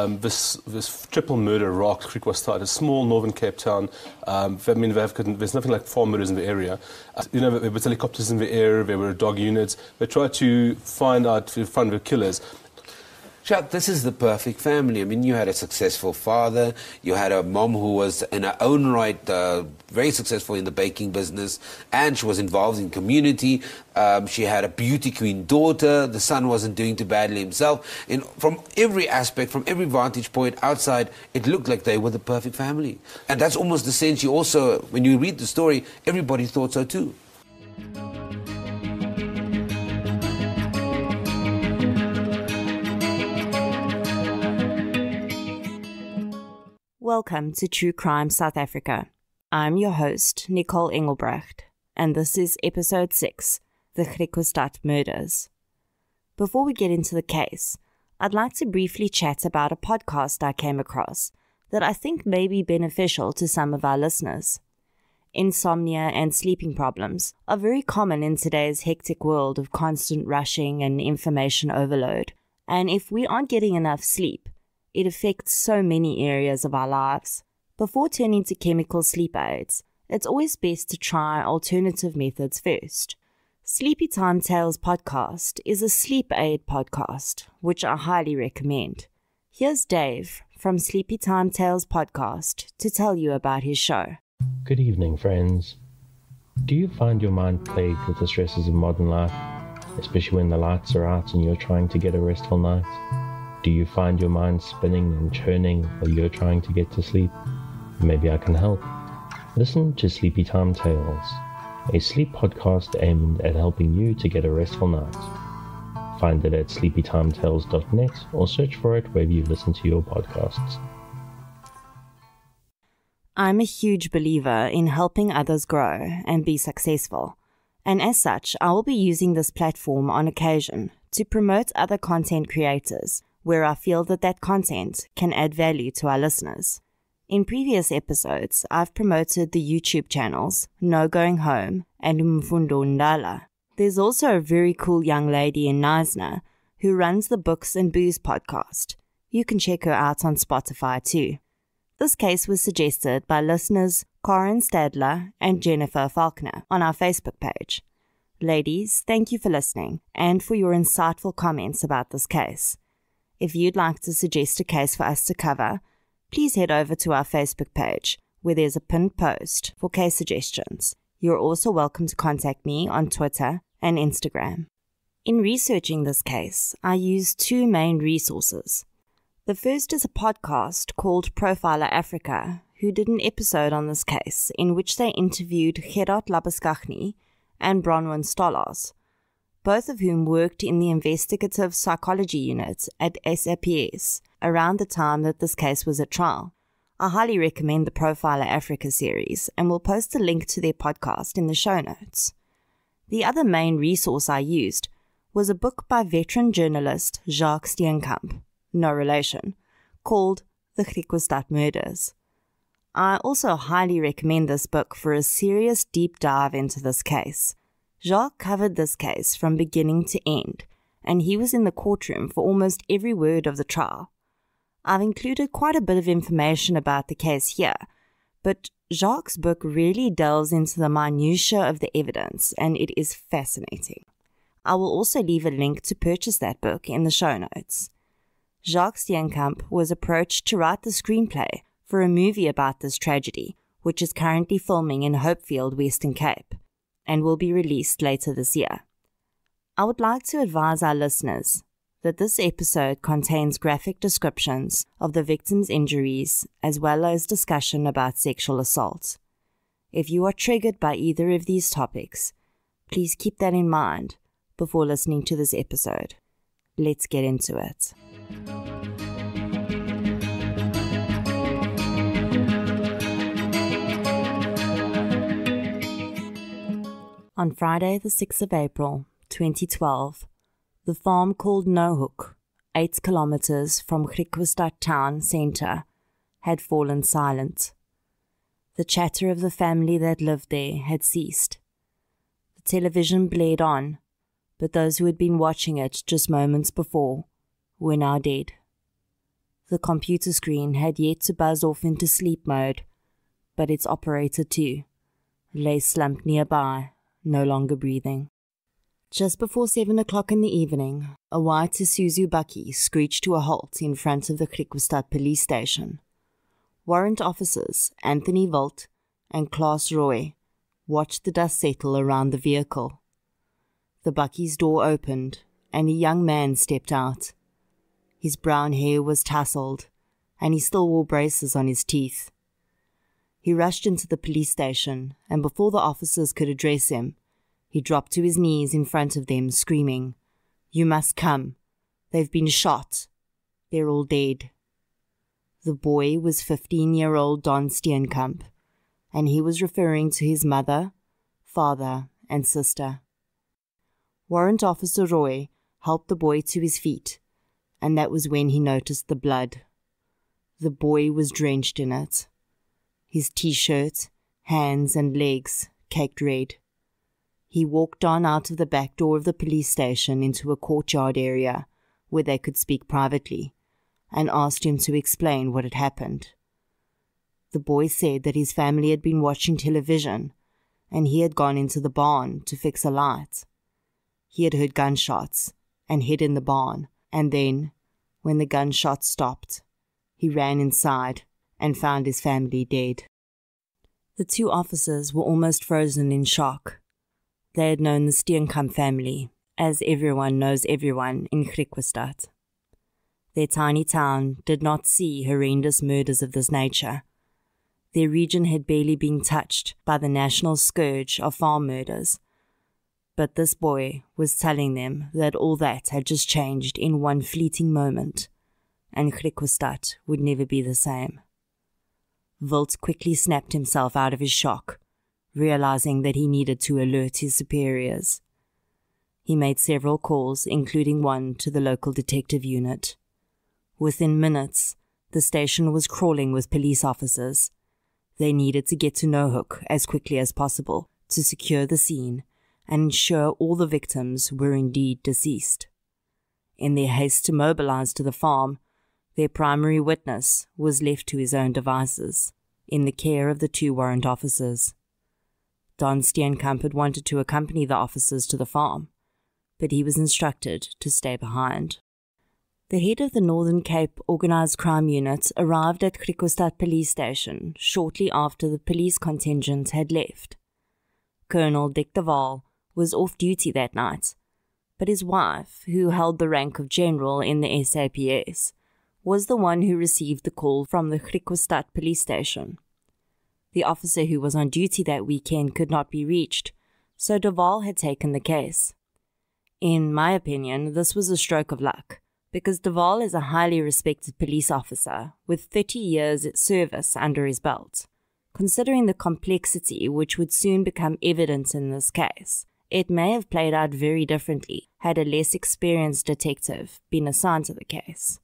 Um, this, this triple murder rock Griekwastad, a small northern Cape Town. Um, I mean, there's nothing like four murders in the area. Uh, you know, there were helicopters in the air, there were dog units. They tried to find out, to find the killers. Chuck, this is the perfect family. I mean, you had a successful father, you had a mom who was in her own right uh, very successful in the baking business, and she was involved in community. Um, she had a beauty queen daughter. The son wasn't doing too badly himself. And from every aspect, from every vantage point outside, it looked like they were the perfect family. And that's almost the sense you also, when you read the story, everybody thought so too. Welcome to True Crime South Africa. I'm your host, Nicole Engelbrecht, and this is episode 6 The Griekwastad Murders. Before we get into the case, I'd like to briefly chat about a podcast I came across that I think may be beneficial to some of our listeners. Insomnia and sleeping problems are very common in today's hectic world of constant rushing and information overload. And if we aren't getting enough sleep, it affects so many areas of our lives. Before turning to chemical sleep aids, it's always best to try alternative methods first. Sleepy Time Tales podcast is a sleep aid podcast, which I highly recommend. Here's Dave from Sleepy Time Tales podcast to tell you about his show. Good evening, friends. Do you find your mind plagued with the stresses of modern life, especially when the lights are out and you're trying to get a restful night? Do you find your mind spinning and churning while you're trying to get to sleep? Maybe I can help. Listen to Sleepy Time Tales, a sleep podcast aimed at helping you to get a restful night. Find it at sleepytimetales.net or search for it wherever you listen to your podcasts. I'm a huge believer in helping others grow and be successful. And as such, I will be using this platform on occasion to promote other content creators where I feel that that content can add value to our listeners. In previous episodes, I've promoted the YouTube channels No Going Home and Mfundo Ndala. There's also a very cool young lady in Knysna who runs the Books and Booze podcast. You can check her out on Spotify too. This case was suggested by listeners Corin Stadler and Jennifer Faulkner on our Facebook page. Ladies, thank you for listening and for your insightful comments about this case. If you'd like to suggest a case for us to cover, please head over to our Facebook page where there's a pinned post for case suggestions. You're also welcome to contact me on Twitter and Instagram. In researching this case, I used two main resources. The first is a podcast called Profiler Africa, who did an episode on this case in which they interviewed Gerard Labuschagne and Bronwyn Stolarz, both of whom worked in the investigative psychology unit at SAPS around the time that this case was at trial. I highly recommend the Profiler Africa series and will post a link to their podcast in the show notes. The other main resource I used was a book by veteran journalist Jacques Steenkamp, no relation, called The Griekwastad Murders. I also highly recommend this book for a serious deep dive into this case Jacques covered this case from beginning to end, and he was in the courtroom for almost every word of the trial. I've included quite a bit of information about the case here, but Jacques' book really delves into the minutiae of the evidence, and it is fascinating. I will also leave a link to purchase that book in the show notes. Jacques Steenkamp was approached to write the screenplay for a movie about this tragedy, which is currently filming in Hopefield, Western Cape and will be released later this year. I would like to advise our listeners that this episode contains graphic descriptions of the victim's injuries as well as discussion about sexual assault. If you are triggered by either of these topics, please keep that in mind before listening to this episode. Let's get into it. On Friday, the 6th of April, 2012, the farm called Naauwhoek, 8 kilometers from Griekwastad town centre, had fallen silent. The chatter of the family that lived there had ceased. The television blared on, but those who had been watching it just moments before were now dead. The computer screen had yet to buzz off into sleep mode, but its operator too lay slumped nearby, no longer breathing. Just before seven o'clock in the evening, a white Isuzu bakkie screeched to a halt in front of the Griekwastad police station. Warrant officers Anthony Volt and Klaas Roy watched the dust settle around the vehicle. The bakkie's door opened, and a young man stepped out. His brown hair was tousled, and he still wore braces on his teeth. He rushed into the police station, and before the officers could address him, he dropped to his knees in front of them, screaming, You must come. They've been shot. They're all dead. The boy was 15 year old Don Steenkamp, and he was referring to his mother, father, and sister. Warrant Officer Roy helped the boy to his feet, and that was when he noticed the blood. The boy was drenched in it. His t shirt, hands, and legs caked red. He walked on out of the back door of the police station into a courtyard area where they could speak privately and asked him to explain what had happened. The boy said that his family had been watching television and he had gone into the barn to fix a light. He had heard gunshots and hid in the barn, and then, when the gunshots stopped, he ran inside and found his family dead. The two officers were almost frozen in shock. They had known the Steenkamp family, as everyone knows everyone in Griekwastad. Their tiny town did not see horrendous murders of this nature. Their region had barely been touched by the national scourge of farm murders, but this boy was telling them that all that had just changed in one fleeting moment, and Griekwastad would never be the same. Volt quickly snapped himself out of his shock, realizing that he needed to alert his superiors. He made several calls, including one to the local detective unit. Within minutes, the station was crawling with police officers. They needed to get to Naauwhoek as quickly as possible to secure the scene and ensure all the victims were indeed deceased. In their haste to mobilize to the farm, their primary witness was left to his own devices, in the care of the two warrant officers. Don Steenkamp had wanted to accompany the officers to the farm, but he was instructed to stay behind. The head of the Northern Cape Organised Crime Unit arrived at Griekwastad Police Station shortly after the police contingent had left. Colonel Dick de Waal was off duty that night, but his wife, who held the rank of general in the SAPS, was the one who received the call from the Griekwastad police station. The officer who was on duty that weekend could not be reached, so de Waal had taken the case. In my opinion, this was a stroke of luck, because de Waal is a highly respected police officer with 30 years' service under his belt. Considering the complexity which would soon become evident in this case, it may have played out very differently had a less experienced detective been assigned to the case.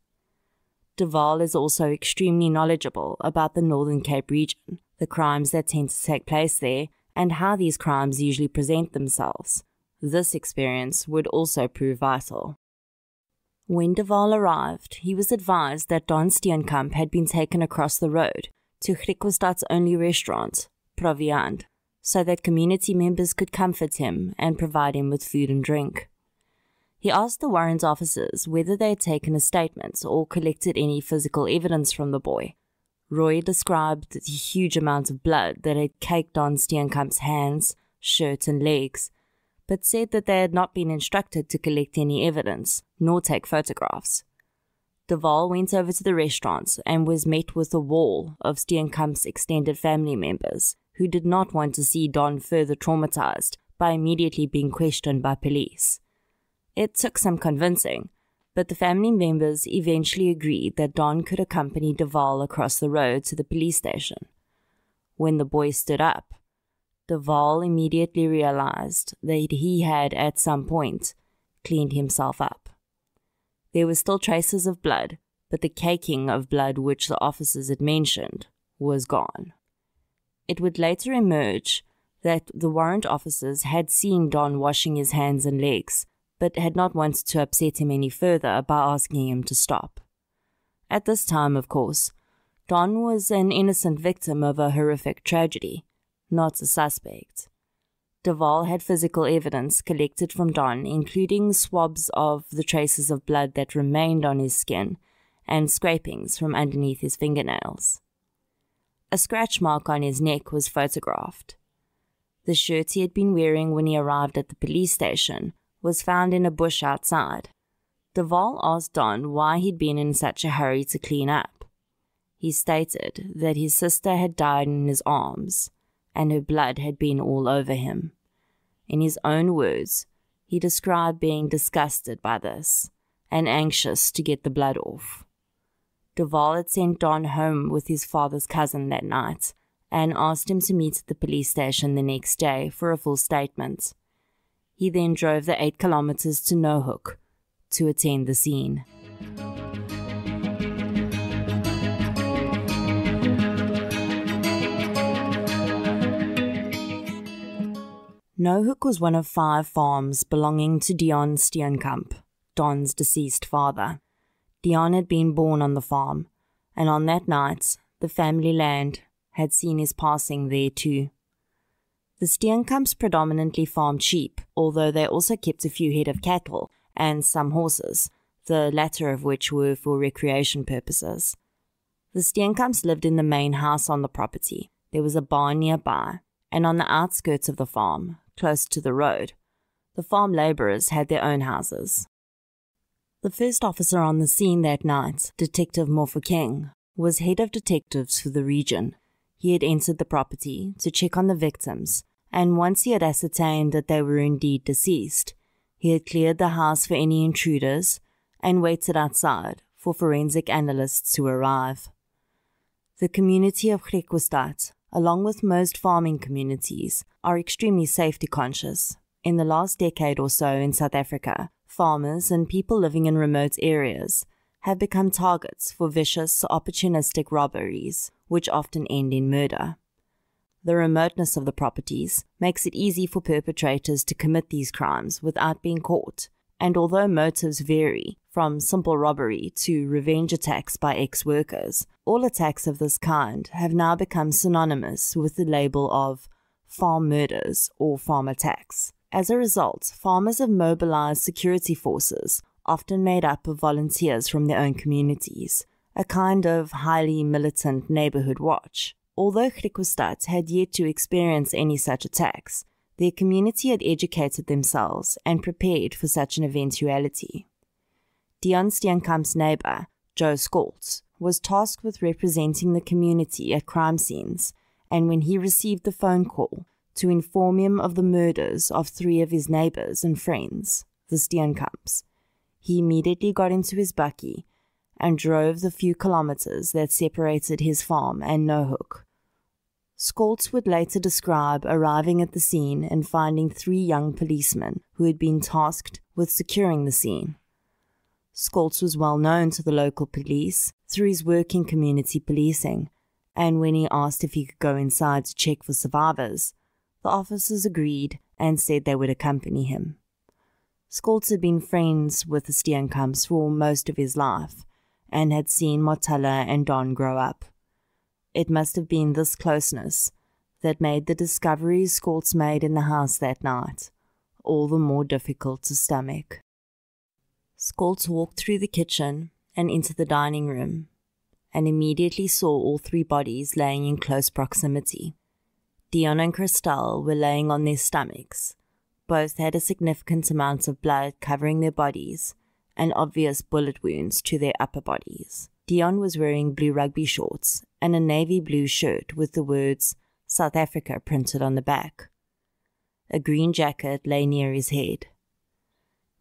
De Waal is also extremely knowledgeable about the Northern Cape region, the crimes that tend to take place there, and how these crimes usually present themselves. This experience would also prove vital. When de Waal arrived, he was advised that Don Steenkamp had been taken across the road to Griekwastad's only restaurant, Proviand, so that community members could comfort him and provide him with food and drink. He asked the warrant officers whether they had taken a statement or collected any physical evidence from the boy. Roy described the huge amount of blood that had caked on Steenkamp's hands, shirt, and legs, but said that they had not been instructed to collect any evidence, nor take photographs. De Waal went over to the restaurant and was met with a wall of Steenkamp's extended family members, who did not want to see Don further traumatized by immediately being questioned by police. It took some convincing, but the family members eventually agreed that Don could accompany de Waal across the road to the police station. When the boy stood up, de Waal immediately realized that he had at some point cleaned himself up. There were still traces of blood, but the caking of blood which the officers had mentioned was gone. It would later emerge that the warrant officers had seen Don washing his hands and legs, but had not wanted to upset him any further by asking him to stop. At this time, of course, Don was an innocent victim of a horrific tragedy, not a suspect. De Waal had physical evidence collected from Don, including swabs of the traces of blood that remained on his skin and scrapings from underneath his fingernails. A scratch mark on his neck was photographed. The shirt he had been wearing when he arrived at the police station was found in a bush outside. De Waal asked Don why he'd been in such a hurry to clean up. He stated that his sister had died in his arms and her blood had been all over him. In his own words, he described being disgusted by this and anxious to get the blood off. De Waal had sent Don home with his father's cousin that night and asked him to meet at the police station the next day for a full statement. He then drove the eight kilometers to Naauwhoek to attend the scene. Naauwhoek was one of five farms belonging to Deon Steenkamp, Don's deceased father. Deon had been born on the farm, and on that night, the family land had seen his passing there too. The Steenkamps predominantly farmed sheep, although they also kept a few head of cattle and some horses, the latter of which were for recreation purposes. The Steenkamps lived in the main house on the property. There was a barn nearby, and on the outskirts of the farm, close to the road. The farm labourers had their own houses. The first officer on the scene that night, Detective King, was head of detectives for the region. He had entered the property to check on the victims, and once he had ascertained that they were indeed deceased, he had cleared the house for any intruders and waited outside for forensic analysts to arrive. The community of Griekwastad along with most farming communities, are extremely safety conscious. In the last decade or so in South Africa, farmers and people living in remote areas have become targets for vicious, opportunistic robberies, which often end in murder. The remoteness of the properties makes it easy for perpetrators to commit these crimes without being caught, and although motives vary, from simple robbery to revenge attacks by ex workers, all attacks of this kind have now become synonymous with the label of farm murders or farm attacks. As a result, farmers have mobilized security forces, often made up of volunteers from their own communities, a kind of highly militant neighborhood watch. Although Griekwastad had yet to experience any such attacks, their community had educated themselves and prepared for such an eventuality. Deon Steenkamp's neighbor, Joe Skoltz, was tasked with representing the community at crime scenes, and when he received the phone call to inform him of the murders of three of his neighbors and friends, the Steenkamps, he immediately got into his bakkie and drove the few kilometers that separated his farm and Naauwhoek. Skoltz would later describe arriving at the scene and finding three young policemen who had been tasked with securing the scene. Skoltz was well known to the local police through his work in community policing, and when he asked if he could go inside to check for survivors, the officers agreed and said they would accompany him. Skoltz had been friends with the Steenkamps for most of his life and had seen Marthella and Don grow up. It must have been this closeness that made the discoveries Skoltz made in the house that night all the more difficult to stomach. Skoltz walked through the kitchen and into the dining room, and immediately saw all three bodies laying in close proximity. Deon and Christel were laying on their stomachs. Both had a significant amount of blood covering their bodies and obvious bullet wounds to their upper bodies. Deon was wearing blue rugby shorts and a navy blue shirt with the words South Africa printed on the back. A green jacket lay near his head.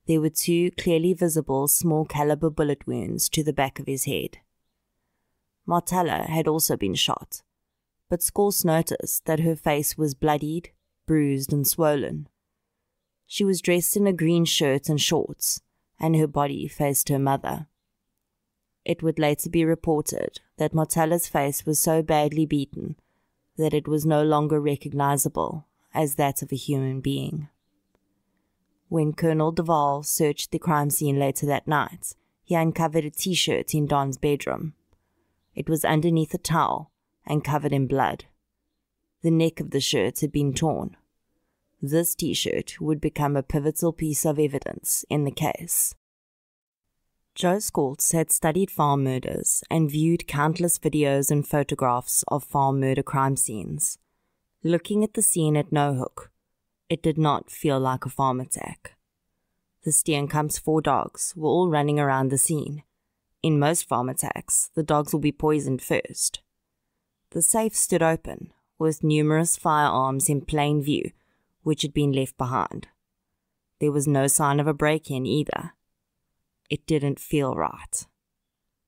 There were two clearly visible small caliber bullet wounds to the back of his head. Marthella had also been shot, but Skoltz noticed that her face was bloodied, bruised, and swollen. She was dressed in a green shirt and shorts, and her body faced her mother. It would later be reported that Marthella's face was so badly beaten that it was no longer recognizable as that of a human being. When Colonel de Waal searched the crime scene later that night, he uncovered a t shirt in Don's bedroom. It was underneath a towel and covered in blood. The neck of the shirt had been torn. This t shirt would become a pivotal piece of evidence in the case. Joe Skoltz had studied farm murders and viewed countless videos and photographs of farm murder crime scenes. Looking at the scene at Naauwhoek, it did not feel like a farm attack. The Steenkamp's four dogs were all running around the scene. In most farm attacks, the dogs will be poisoned first. The safe stood open, with numerous firearms in plain view, which had been left behind. There was no sign of a break in either. It didn't feel right.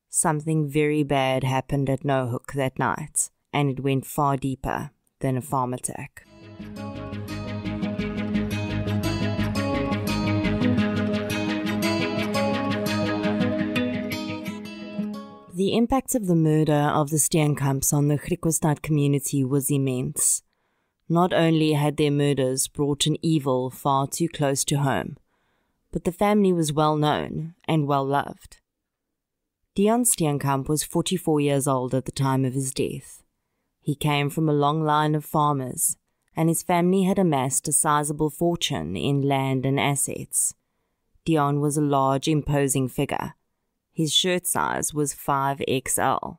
Something very bad happened at Naauwhoek that night, and it went far deeper than a farm attack. The impact of the murder of the Steenkamps on the Griekwastad community was immense. Not only had their murders brought an evil far too close to home, but the family was well known and well loved. Deon Steenkamp was 44 years old at the time of his death. He came from a long line of farmers, and his family had amassed a sizable fortune in land and assets. Deon was a large, imposing figure his shirt size was 5XL.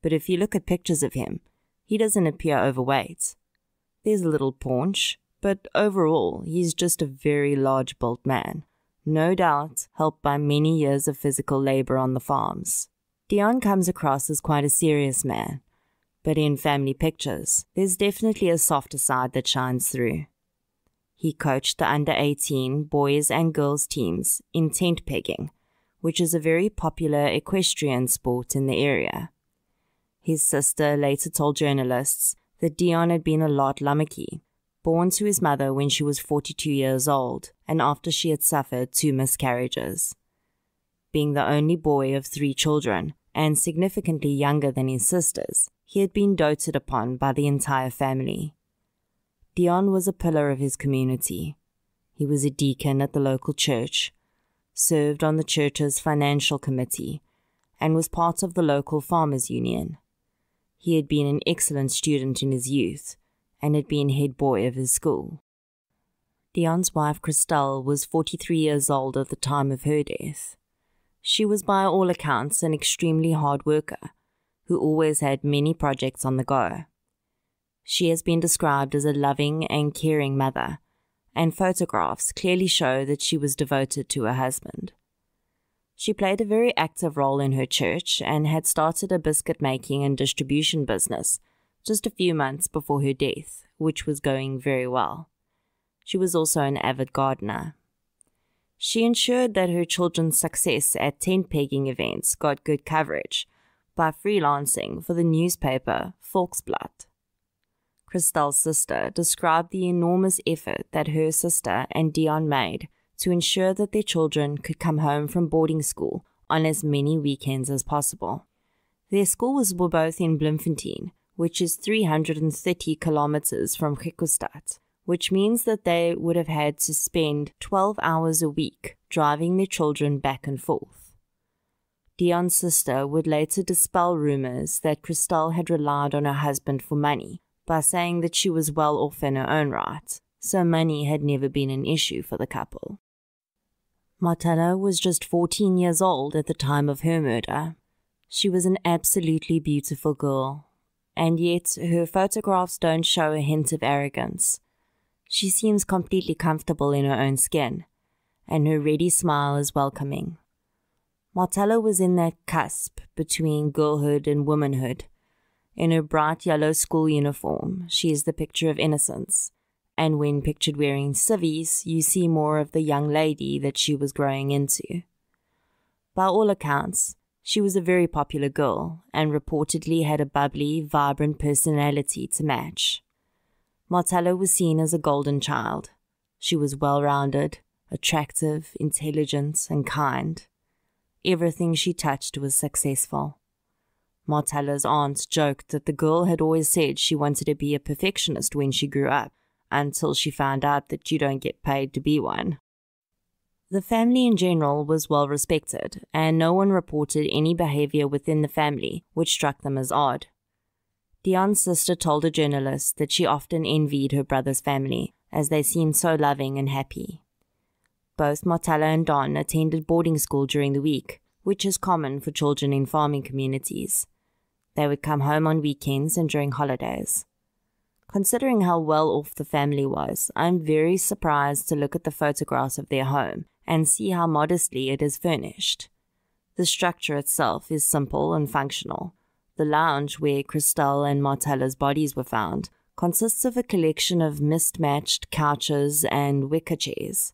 But if you look at pictures of him, he doesn't appear overweight. There's a little paunch, but overall, he's just a very large built man. No doubt, helped by many years of physical labor on the farms. Deon comes across as quite a serious man, but in family pictures, there's definitely a softer side that shines through. He coached the under 18 boys and girls teams in tent pegging which is a very popular equestrian sport in the area. His sister later told journalists that Deon had been a laatlammetjie, born to his mother when she was 42 years old and after she had suffered two miscarriages. Being the only boy of three children and significantly younger than his sisters, he had been doted upon by the entire family. Deon was a pillar of his community. He was a deacon at the local church served on the church's financial committee, and was part of the local farmers' union. He had been an excellent student in his youth and had been head boy of his school. Deon's wife, Christel, was 43 years old at the time of her death. She was, by all accounts, an extremely hard worker who always had many projects on the go. She has been described as a loving and caring mother and photographs clearly show that she was devoted to her husband. She played a very active role in her church and had started a biscuit making and distribution business just a few months before her death, which was going very well. She was also an avid gardener. She ensured that her children's success at tent pegging events got good coverage by freelancing for the newspaper Volksblad. Christel's sister, described the enormous effort that her sister and Deon made to ensure that their children could come home from boarding school on as many weekends as possible. Their schools were both in Bloemfontein, which is 330 kilometers from Griekwastad, which means that they would have had to spend 12 hours a week driving their children back and forth. Deon's sister would later dispel rumors that Christel had relied on her husband for money by saying that she was well off in her own right, so money had never been an issue for the couple. Marthella was just 14 years old at the time of her murder. She was an absolutely beautiful girl, and yet her photographs don't show a hint of arrogance. She seems completely comfortable in her own skin, and her ready smile is welcoming. Marthella was in that cusp between girlhood and womanhood, in her bright yellow school uniform, she is the picture of innocence, and when pictured wearing civvies, you see more of the young lady that she was growing into. By all accounts, she was a very popular girl and reportedly had a bubbly, vibrant personality to match. Marthella was seen as a golden child. She was well rounded, attractive, intelligent, and kind. Everything she touched was successful. Marthella's aunt joked that the girl had always said she wanted to be a perfectionist when she grew up, until she found out that you don't get paid to be one. The family in general was well respected, and no one reported any behavior within the family which struck them as odd. Deon's sister told a journalist that she often envied her brother's family, as they seemed so loving and happy. Both Marthella and Don attended boarding school during the week, which is common for children in farming communities. They would come home on weekends and during holidays. Considering how well off the family was, I'm very surprised to look at the photographs of their home and see how modestly it is furnished. The structure itself is simple and functional, the lounge where Christel and Marthella's bodies were found consists of a collection of mismatched couches and wicker chairs.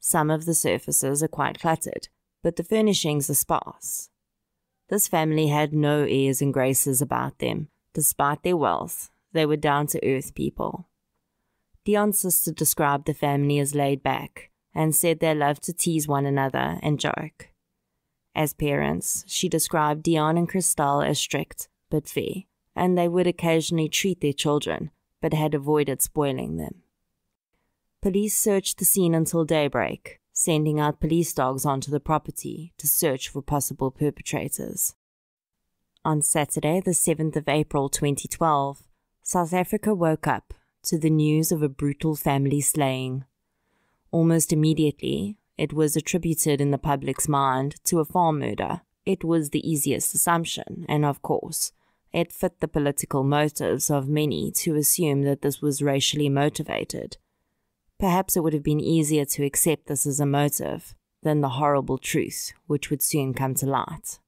Some of the surfaces are quite cluttered, but the furnishings are sparse. This family had no airs and graces about them. Despite their wealth, they were down to earth people. Deon's sister described the family as laid back and said they loved to tease one another and joke. As parents, she described Deon and Christel as strict but fair, and they would occasionally treat their children, but had avoided spoiling them. Police searched the scene until daybreak, sending out police dogs onto the property to search for possible perpetrators. On Saturday, the 7th of April 2012, South Africa woke up to the news of a brutal family slaying. Almost immediately, it was attributed in the public's mind to a farm murder. It was the easiest assumption, and of course, it fit the political motives of many to assume that this was racially motivated. Perhaps it would have been easier to accept this as a motive than the horrible truth which would soon come to light.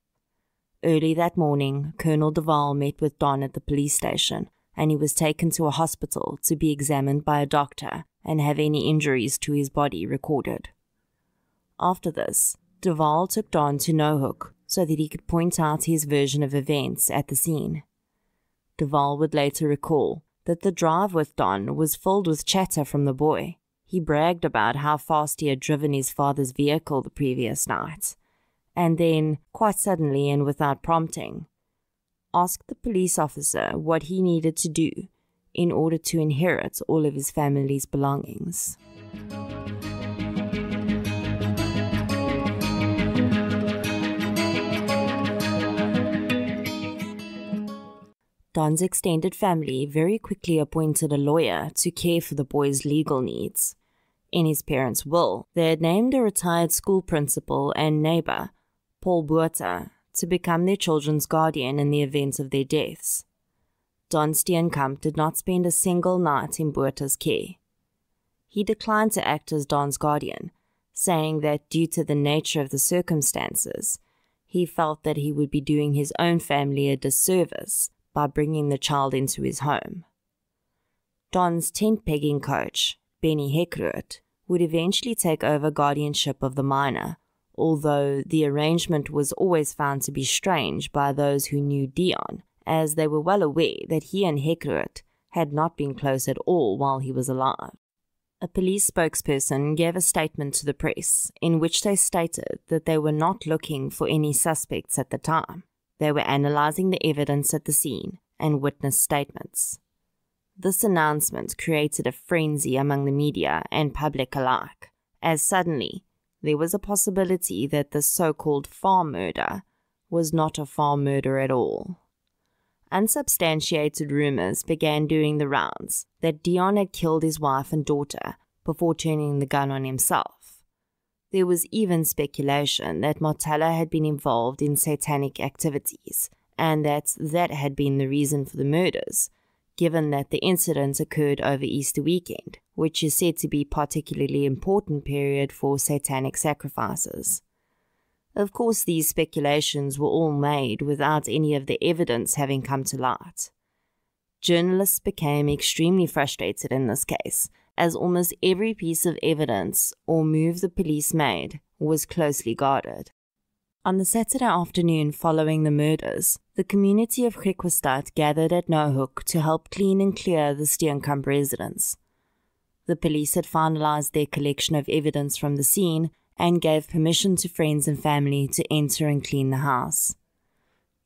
Early that morning, Colonel de Waal met with Don at the police station, and he was taken to a hospital to be examined by a doctor and have any injuries to his body recorded. After this, de Waal took Don to Naauwhoek so that he could point out his version of events at the scene. De Waal would later recall that the drive with Don was filled with chatter from the boy. He bragged about how fast he had driven his father's vehicle the previous night, and then, quite suddenly and without prompting, asked the police officer what he needed to do in order to inherit all of his family's belongings. Don's extended family very quickly appointed a lawyer to care for the boy's legal needs. In his parents' will, they had named a retired school principal and neighbor, Paul Buerta, to become their children's guardian in the event of their deaths. Don Steenkamp did not spend a single night in Buerta's care. He declined to act as Don's guardian, saying that due to the nature of the circumstances, he felt that he would be doing his own family a disservice by bringing the child into his home. Don's tent pegging coach, Benny Hekruit, would eventually take over guardianship of the minor, although the arrangement was always found to be strange by those who knew Deon, as they were well aware that he and Hekruit had not been close at all while he was alive. A police spokesperson gave a statement to the press in which they stated that they were not looking for any suspects at the time. They were analyzing the evidence at the scene and witness statements. This announcement created a frenzy among the media and public alike, as suddenly there was a possibility that the so called farm murder was not a farm murder at all. Unsubstantiated rumors began doing the rounds that Deon had killed his wife and daughter before turning the gun on himself. There was even speculation that Marthella had been involved in satanic activities and that that had been the reason for the murders, given that the incident occurred over Easter weekend, which is said to be particularly important period for satanic sacrifices. Of course, these speculations were all made without any of the evidence having come to light. Journalists became extremely frustrated in this case as almost every piece of evidence or move the police made was closely guarded. On the Saturday afternoon following the murders, the community of Griekwastad gathered at Naauwhoek to help clean and clear the Steenkamp residence. The police had finalized their collection of evidence from the scene and gave permission to friends and family to enter and clean the house.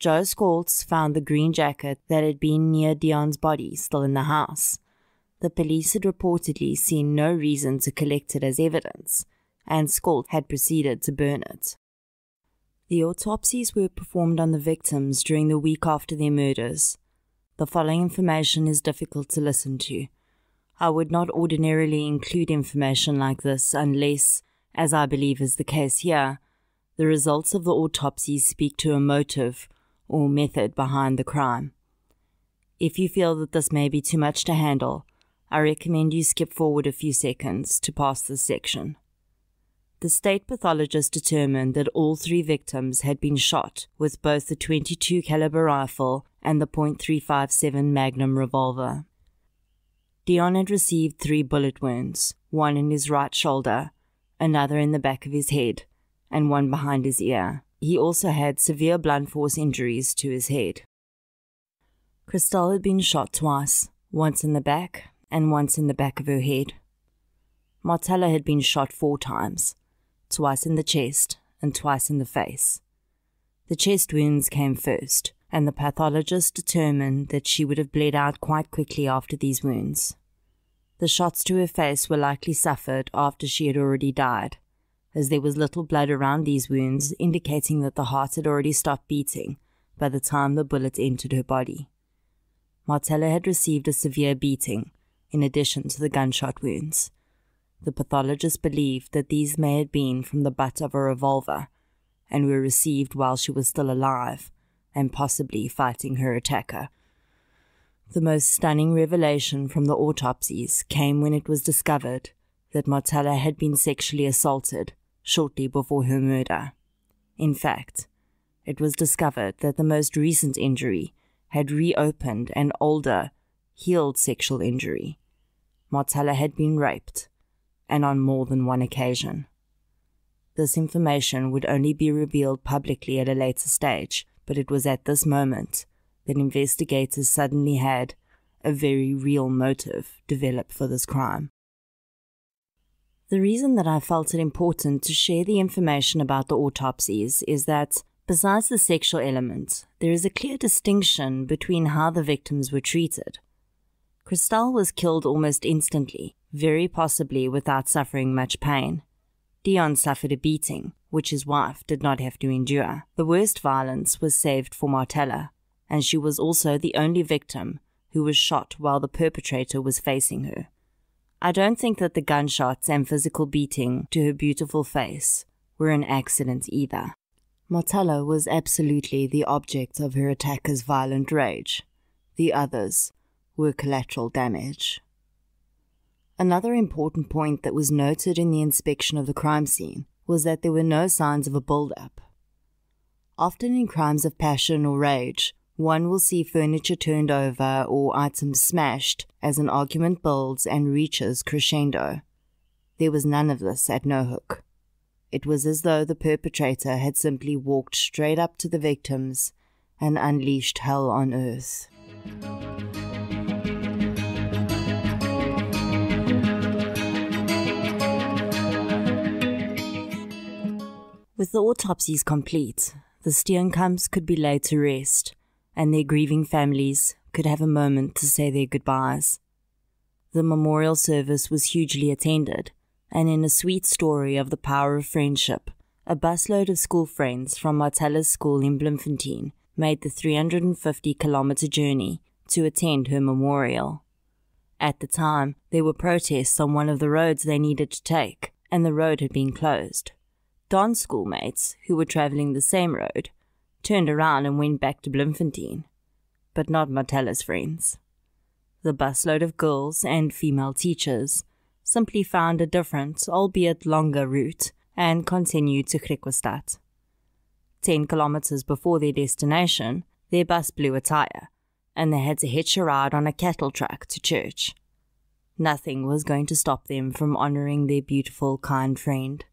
Joe Skoltz found the green jacket that had been near Deon's body still in the house the police had reportedly seen no reason to collect it as evidence, and Scald had proceeded to burn it. The autopsies were performed on the victims during the week after their murders. The following information is difficult to listen to. I would not ordinarily include information like this unless, as I believe is the case here, the results of the autopsies speak to a motive or method behind the crime. If you feel that this may be too much to handle, I recommend you skip forward a few seconds to pass this section. The state pathologist determined that all three victims had been shot with both the 22 caliber rifle and the .357 Magnum revolver. Deon had received three bullet wounds, one in his right shoulder, another in the back of his head, and one behind his ear. He also had severe blunt force injuries to his head. Christel had been shot twice, once in the back and once in the back of her head. Marthella had been shot four times, twice in the chest and twice in the face. The chest wounds came first, and the pathologist determined that she would have bled out quite quickly after these wounds. The shots to her face were likely suffered after she had already died, as there was little blood around these wounds, indicating that the heart had already stopped beating by the time the bullet entered her body. Marthella had received a severe beating, in addition to the gunshot wounds. The pathologist believed that these may have been from the butt of a revolver and were received while she was still alive and possibly fighting her attacker. The most stunning revelation from the autopsies came when it was discovered that Marthella had been sexually assaulted shortly before her murder. In fact, it was discovered that the most recent injury had reopened an older, healed sexual injury. Marthella had been raped, and on more than one occasion. This information would only be revealed publicly at a later stage, but it was at this moment that investigators suddenly had a very real motive develop for this crime. The reason that I felt it important to share the information about the autopsies is that, besides the sexual element, there is a clear distinction between how the victims were treated. Christel was killed almost instantly, very possibly without suffering much pain. Deon suffered a beating, which his wife did not have to endure. The worst violence was saved for Marthella, and she was also the only victim who was shot while the perpetrator was facing her. I don't think that the gunshots and physical beating to her beautiful face were an accident either. Marthella was absolutely the object of her attacker's violent rage. The others were collateral damage. Another important point that was noted in the inspection of the crime scene was that there were no signs of a build-up. Often in crimes of passion or rage, one will see furniture turned over or items smashed as an argument builds and reaches crescendo. There was none of this at Naauwhoek. It was as though the perpetrator had simply walked straight up to the victims and unleashed hell on earth. With the autopsies complete, the Steenkamps could be laid to rest, and their grieving families could have a moment to say their goodbyes. The memorial service was hugely attended, and in a sweet story of the power of friendship, a busload of school friends from Marthella's school in Bloemfontein made the 350 kilometer journey to attend her memorial. At the time, there were protests on one of the roads they needed to take, and the road had been closed. Don's schoolmates, who were travelling the same road, turned around and went back to Bloemfontein, but not Marthella's friends. The busload of girls and female teachers simply found a different, albeit longer, route and continued to Griekwastad. Ten kilometres before their destination, their bus blew a tyre, and they had to hitch a ride on a cattle truck to church. Nothing was going to stop them from honouring their beautiful, kind friend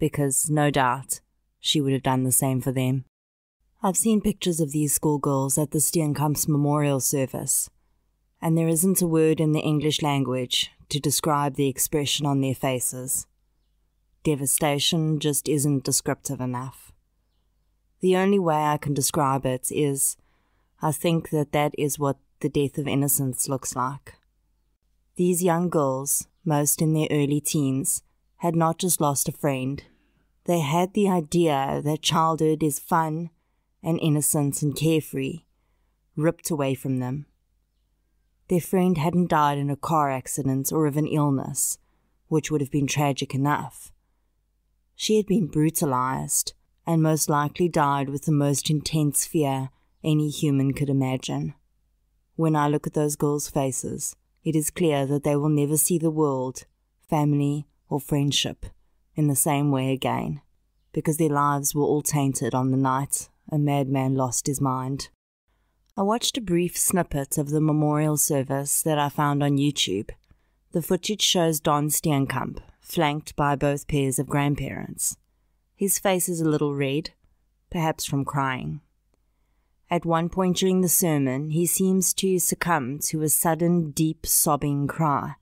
because no doubt she would have done the same for them. I've seen pictures of these schoolgirls at the Steenkamps memorial service, and there isn't a word in the English language to describe the expression on their faces. Devastation just isn't descriptive enough. The only way I can describe it is I think that that is what the death of innocence looks like. These young girls, most in their early teens, had not just lost a friend, they had the idea that childhood is fun and innocent and carefree, ripped away from them. Their friend hadn't died in a car accident or of an illness, which would have been tragic enough. She had been brutalized and most likely died with the most intense fear any human could imagine. When I look at those girls' faces, it is clear that they will never see the world, family, or friendship in the same way again, because their lives were all tainted on the night a madman lost his mind. I watched a brief snippet of the memorial service that I found on YouTube. The footage shows Don Steenkamp, flanked by both pairs of grandparents. His face is a little red, perhaps from crying. At one point during the sermon, he seems to succumb to a sudden, deep, sobbing cry,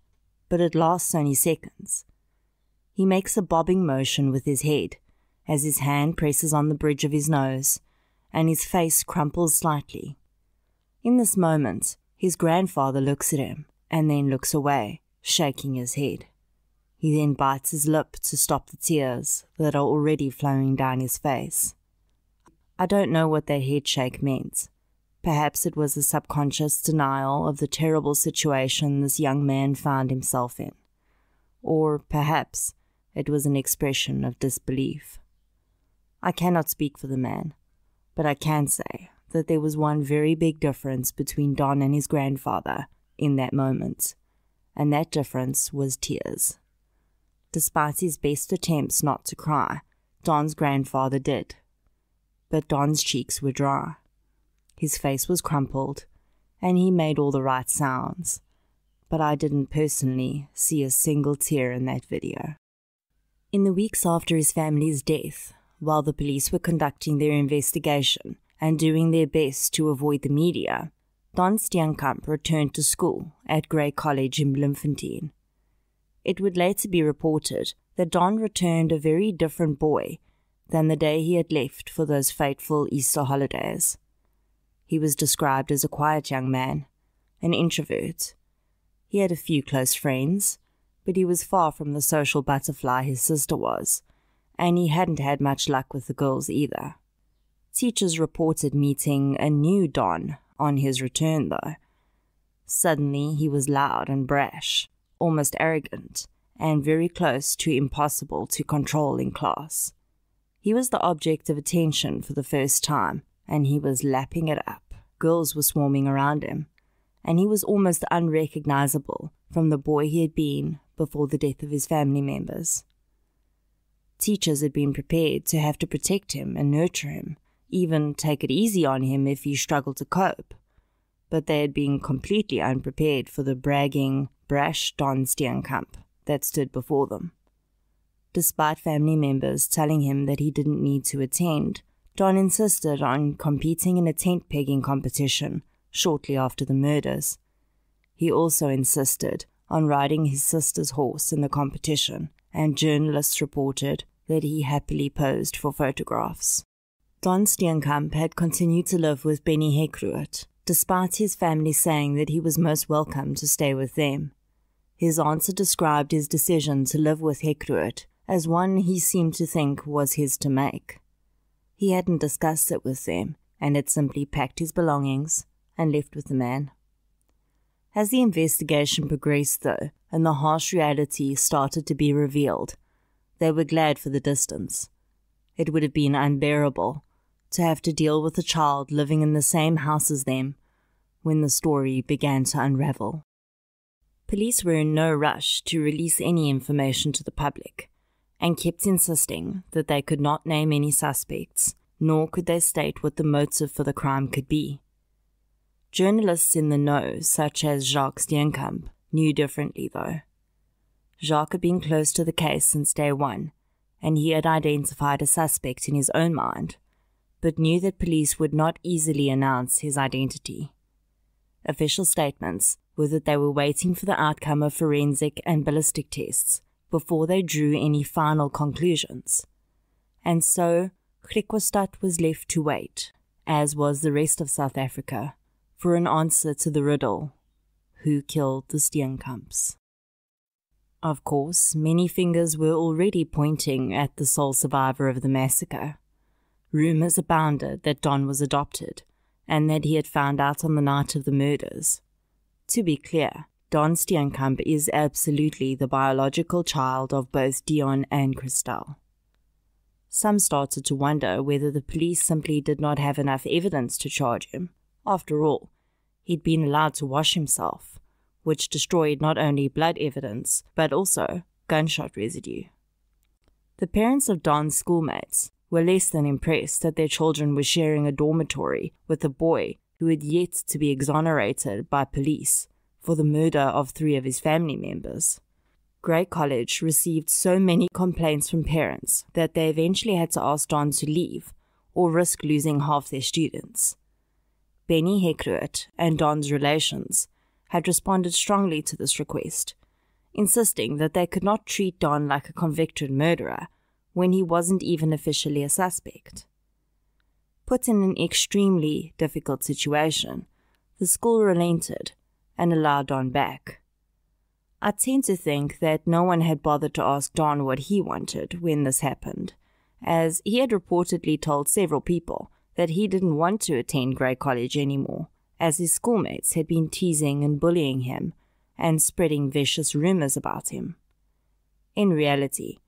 but it lasts only seconds. He makes a bobbing motion with his head as his hand presses on the bridge of his nose, and his face crumples slightly. In this moment, his grandfather looks at him and then looks away, shaking his head. He then bites his lip to stop the tears that are already flowing down his face. I don't know what that head shake meant. Perhaps it was a subconscious denial of the terrible situation this young man found himself in. Or perhaps it was an expression of disbelief. I cannot speak for the man, but I can say that there was one very big difference between Don and his grandfather in that moment, and that difference was tears. Despite his best attempts not to cry, Don's grandfather did. But Don's cheeks were dry. His face was crumpled, and he made all the right sounds. But I didn't personally see a single tear in that video. In the weeks after his family's death, while the police were conducting their investigation, and doing their best to avoid the media, Don Steenkamp returned to school at Grey College in Bloemfontein. It would later be reported that Don returned a very different boy than the day he had left for those fateful Easter holidays. He was described as a quiet young man, an introvert. He had a few close friends, but he was far from the social butterfly his sister was, and he hadn't had much luck with the girls either. Teachers reported meeting a new Don on his return, though. Suddenly, he was loud and brash, almost arrogant, and very close to impossible to control in class. He was the object of attention for the first time, and he was lapping it up. Girls were swarming around him, and he was almost unrecognizable from the boy he had been before the death of his family members. Teachers had been prepared to have to protect him and nurture him, even take it easy on him if he struggled to cope. But they had been completely unprepared for the bragging, brash Don Steenkamp that stood before them. Despite family members telling him that he didn't need to attend, Don insisted on competing in a tent pegging competition shortly after the murders. He also insisted on riding his sister's horse in the competition, and journalists reported that he happily posed for photographs. Don Steenkamp had continued to live with Benny Heckroodt, despite his family saying that he was most welcome to stay with them. His answer described his decision to live with Heckroodt as one he seemed to think was his to make. He hadn't discussed it with them and had simply packed his belongings and left with the man. As the investigation progressed, though, and the harsh reality started to be revealed, they were glad for the distance. It would have been unbearable to have to deal with a child living in the same house as them when the story began to unravel. Police were in no rush to release any information to the public and kept insisting that they could not name any suspects, nor could they state what the motive for the crime could be. Journalists in the know, such as Jacques Steenkamp, knew differently though. Jacques had been close to the case since day one, and he had identified a suspect in his own mind but knew that police would not easily announce his identity. Official statements were that they were waiting for the outcome of forensic and ballistic tests before they drew any final conclusions. And so, Griekwastad was left to wait, as was the rest of South Africa, for an answer to the riddle who killed the Steenkamps? Of course, many fingers were already pointing at the sole survivor of the massacre. Rumours abounded that Don was adopted and that he had found out on the night of the murders. To be clear, Don Steenkamp is absolutely the biological child of both Deon and Christel. Some started to wonder whether the police simply did not have enough evidence to charge him. After all, he'd been allowed to wash himself, which destroyed not only blood evidence, but also gunshot residue. The parents of Don's schoolmates were less than impressed that their children were sharing a dormitory with a boy who had yet to be exonerated by police for the murder of three of his family members. Grey College received so many complaints from parents that they eventually had to ask Don to leave or risk losing half their students. Benny Heckroodt and Don's relations had responded strongly to this request, insisting that they could not treat Don like a convicted murderer when he wasn't even officially a suspect. Put in an extremely difficult situation, the school relented and allowed Don back. I tend to think that no one had bothered to ask Don what he wanted when this happened, as he had reportedly told several people that he didn't want to attend Grey College anymore, as his schoolmates had been teasing and bullying him and spreading vicious rumors about him. In reality,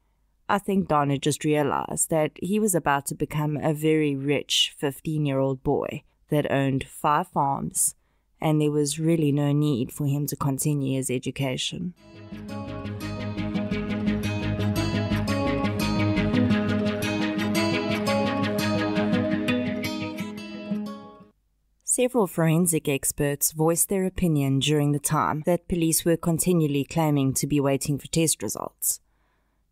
I think Don had just realized that he was about to become a very rich 15 year old boy that owned five farms, and there was really no need for him to continue his education. Several forensic experts voiced their opinion during the time that police were continually claiming to be waiting for test results.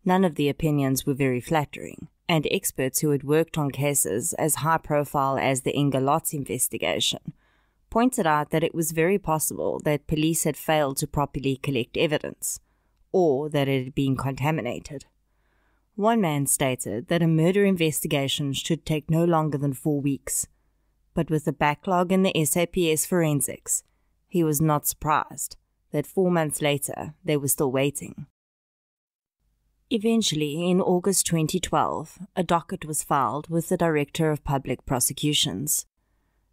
None of the opinions were very flattering, and experts who had worked on cases as high profile as the Inge Lotz investigation pointed out that it was very possible that police had failed to properly collect evidence, or that it had been contaminated. One man stated that a murder investigation should take no longer than four weeks, but with the backlog in the SAPS forensics, he was not surprised that four months later they were still waiting. Eventually, in August 2012, a docket was filed with the Director of Public Prosecutions.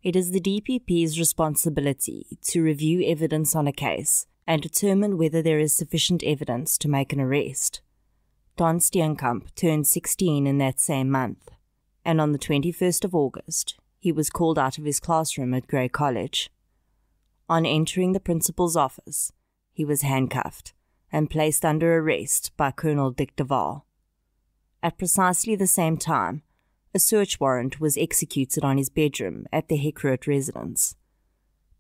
It is the DPP's responsibility to review evidence on a case and determine whether there is sufficient evidence to make an arrest. Don Steenkamp turned 16 in that same month, and on the 21st of August, he was called out of his classroom at Grey College. On entering the principal's office, he was handcuffed and placed under arrest by Colonel Dick de Waal. At precisely the same time, a search warrant was executed on his bedroom at the Heckroodt residence.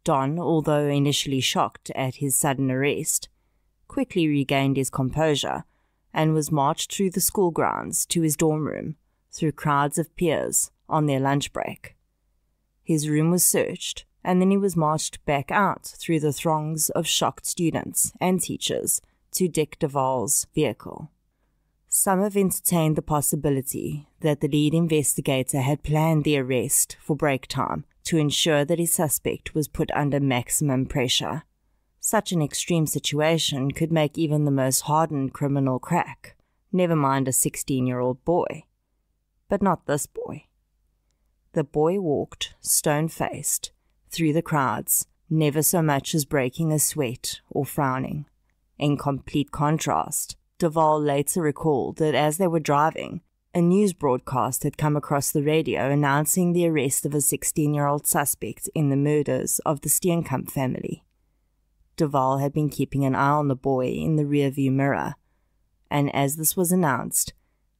Don, although initially shocked at his sudden arrest, quickly regained his composure and was marched through the school grounds to his dorm room through crowds of peers on their lunch break. His room was searched, and then he was marched back out through the throngs of shocked students and teachers to Dick de Waal's vehicle. Some have entertained the possibility that the lead investigator had planned the arrest for break time to ensure that his suspect was put under maximum pressure. Such an extreme situation could make even the most hardened criminal crack, never mind a 16 year old boy. But not this boy. The boy walked, stone faced, through the crowds, never so much as breaking a sweat or frowning. In complete contrast, de Waal later recalled that as they were driving, a news broadcast had come across the radio announcing the arrest of a 16 year old suspect in the murders of the Steenkamp family. De Waal had been keeping an eye on the boy in the rearview mirror, and as this was announced,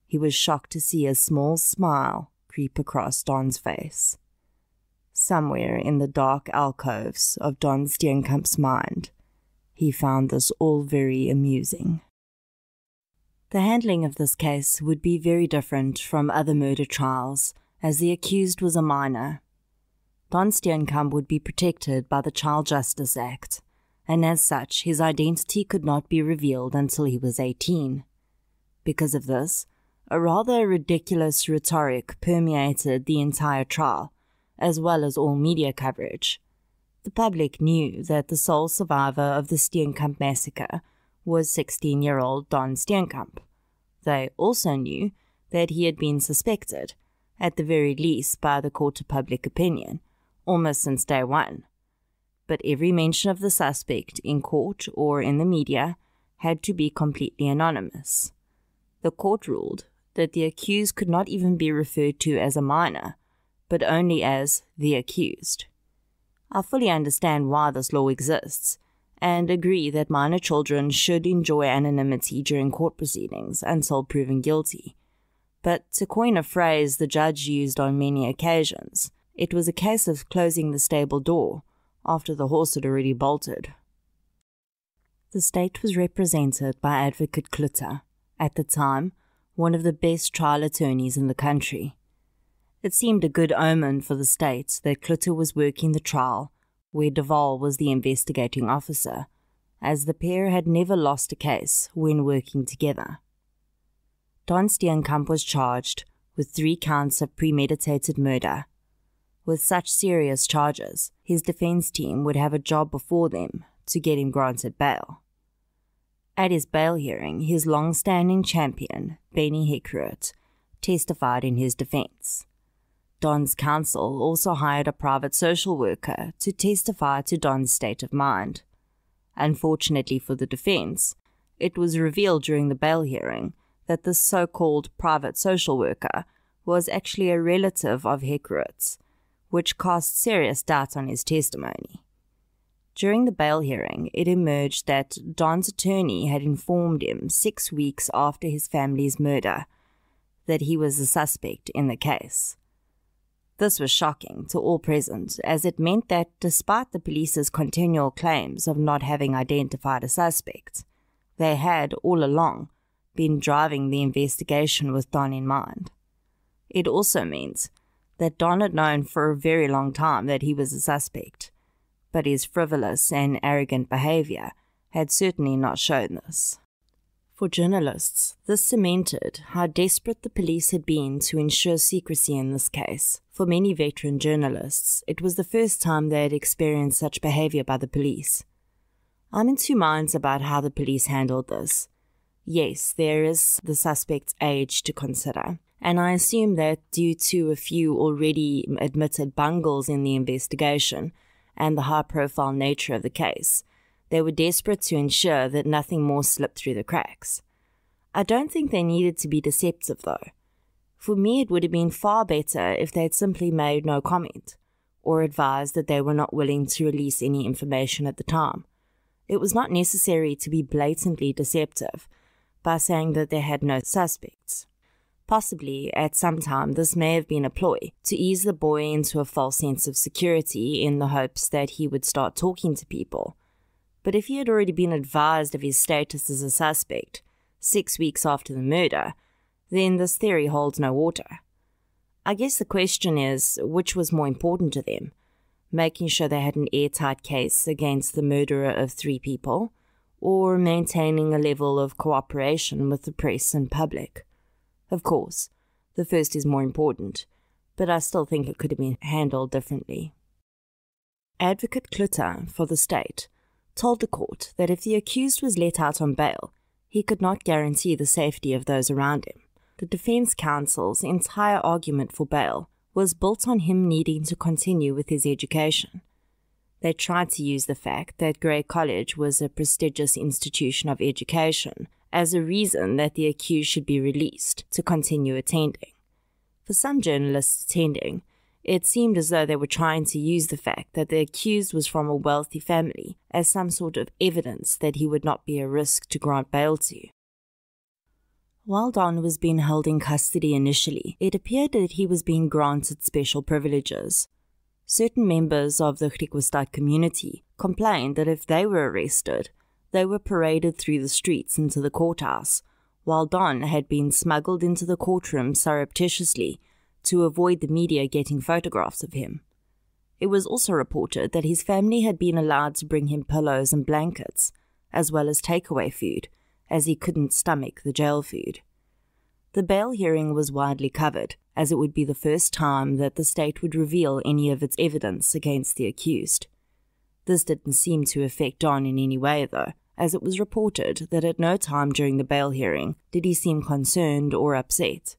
he was shocked to see a small smile creep across Don's face. Somewhere in the dark alcoves of Don Steenkamp's mind, he found this all very amusing. The handling of this case would be very different from other murder trials, as the accused was a minor. Don Steenkamp would be protected by the Child Justice Act, and as such, his identity could not be revealed until he was 18. Because of this, a rather ridiculous rhetoric permeated the entire trial, as well as all media coverage. The public knew that the sole survivor of the Steenkamp massacre was 16 year old Don Steenkamp. They also knew that he had been suspected, at the very least by the court of public opinion, almost since day one. But every mention of the suspect in court or in the media had to be completely anonymous. The court ruled that the accused could not even be referred to as a minor, but only as the accused. I fully understand why this law exists and agree that minor children should enjoy anonymity during court proceedings until proven guilty. But to coin a phrase the judge used on many occasions, it was a case of closing the stable door after the horse had already bolted. The state was represented by Advocate Klutter, at the time one of the best trial attorneys in the country. It seemed a good omen for the state that Klutter was working the trial where de Waal was the investigating officer, as the pair had never lost a case when working together. Don Steenkamp was charged with three counts of premeditated murder. With such serious charges, his defense team would have a job before them to get him granted bail. At his bail hearing, his long standing champion, Benny Heckroodt, testified in his defense. Don's counsel also hired a private social worker to testify to Don's state of mind. Unfortunately for the defense, it was revealed during the bail hearing that the so called private social worker was actually a relative of Heckroodt's, which cast serious doubt on his testimony. During the bail hearing, it emerged that Don's attorney had informed him six weeks after his family's murder that he was a suspect in the case. This was shocking to all present, as it meant that despite the police's continual claims of not having identified a suspect, they had, all along, been driving the investigation with Don in mind. It also means that Don had known for a very long time that he was a suspect, but his frivolous and arrogant behavior had certainly not shown this. For journalists, this cemented how desperate the police had been to ensure secrecy in this case. For many veteran journalists, it was the first time they had experienced such behavior by the police. I'm in two minds about how the police handled this. Yes, there is the suspect's age to consider, and I assume that due to a few already admitted bungles in the investigation and the high profile nature of the case, they were desperate to ensure that nothing more slipped through the cracks. I don't think they needed to be deceptive, though. For me, it would have been far better if they had simply made no comment, or advised that they were not willing to release any information at the time. It was not necessary to be blatantly deceptive by saying that they had no suspects. Possibly, at some time, this may have been a ploy to ease the boy into a false sense of security in the hopes that he would start talking to people but if he had already been advised of his status as a suspect six weeks after the murder, then this theory holds no water. I guess the question is which was more important to them making sure they had an airtight case against the murderer of three people, or maintaining a level of cooperation with the press and public. Of course, the first is more important, but I still think it could have been handled differently. Advocate Klutter for the state told the court that if the accused was let out on bail, he could not guarantee the safety of those around him. The defense counsel's entire argument for bail was built on him needing to continue with his education. They tried to use the fact that Grey College was a prestigious institution of education as a reason that the accused should be released to continue attending. For some journalists attending, it seemed as though they were trying to use the fact that the accused was from a wealthy family as some sort of evidence that he would not be a risk to grant bail to. While Don was being held in custody initially, it appeared that he was being granted special privileges. Certain members of the Griekwastad community complained that if they were arrested, they were paraded through the streets into the courthouse, while Don had been smuggled into the courtroom surreptitiously to avoid the media getting photographs of him. It was also reported that his family had been allowed to bring him pillows and blankets, as well as takeaway food, as he couldn't stomach the jail food. The bail hearing was widely covered, as it would be the first time that the state would reveal any of its evidence against the accused. This didn't seem to affect Don in any way, though, as it was reported that at no time during the bail hearing did he seem concerned or upset.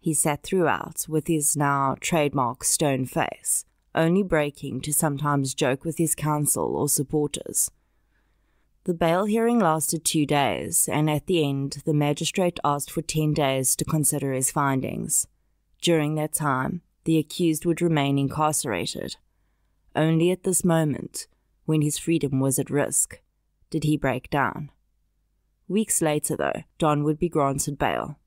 He sat throughout with his now trademark stone face, only breaking to sometimes joke with his counsel or supporters. The bail hearing lasted two days, and at the end, the magistrate asked for 10 days to consider his findings. During that time, the accused would remain incarcerated. Only at this moment, when his freedom was at risk, did he break down. Weeks later, though, Don would be granted bail.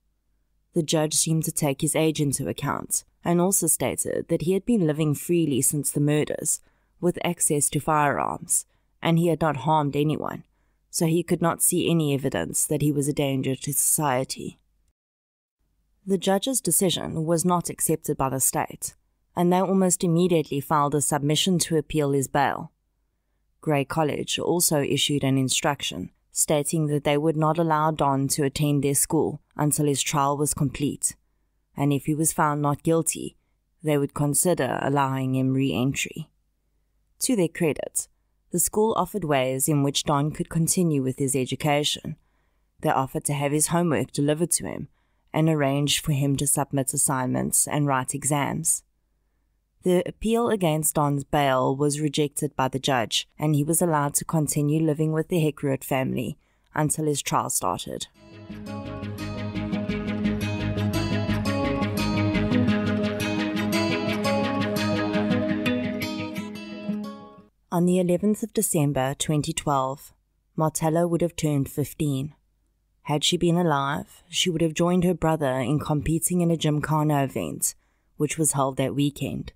The judge seemed to take his age into account and also stated that he had been living freely since the murders, with access to firearms, and he had not harmed anyone, so he could not see any evidence that he was a danger to society. The judge's decision was not accepted by the state, and they almost immediately filed a submission to appeal his bail. Grey College also issued an instruction stating that they would not allow Don to attend their school until his trial was complete, and if he was found not guilty, they would consider allowing him re entry. To their credit, the school offered ways in which Don could continue with his education. They offered to have his homework delivered to him and arranged for him to submit assignments and write exams. The appeal against Don's bail was rejected by the judge, and he was allowed to continue living with the Heckroodt family until his trial started. On the 11th of December 2012, Marthella would have turned 15. Had she been alive, she would have joined her brother in competing in a Gymkhana event, which was held that weekend.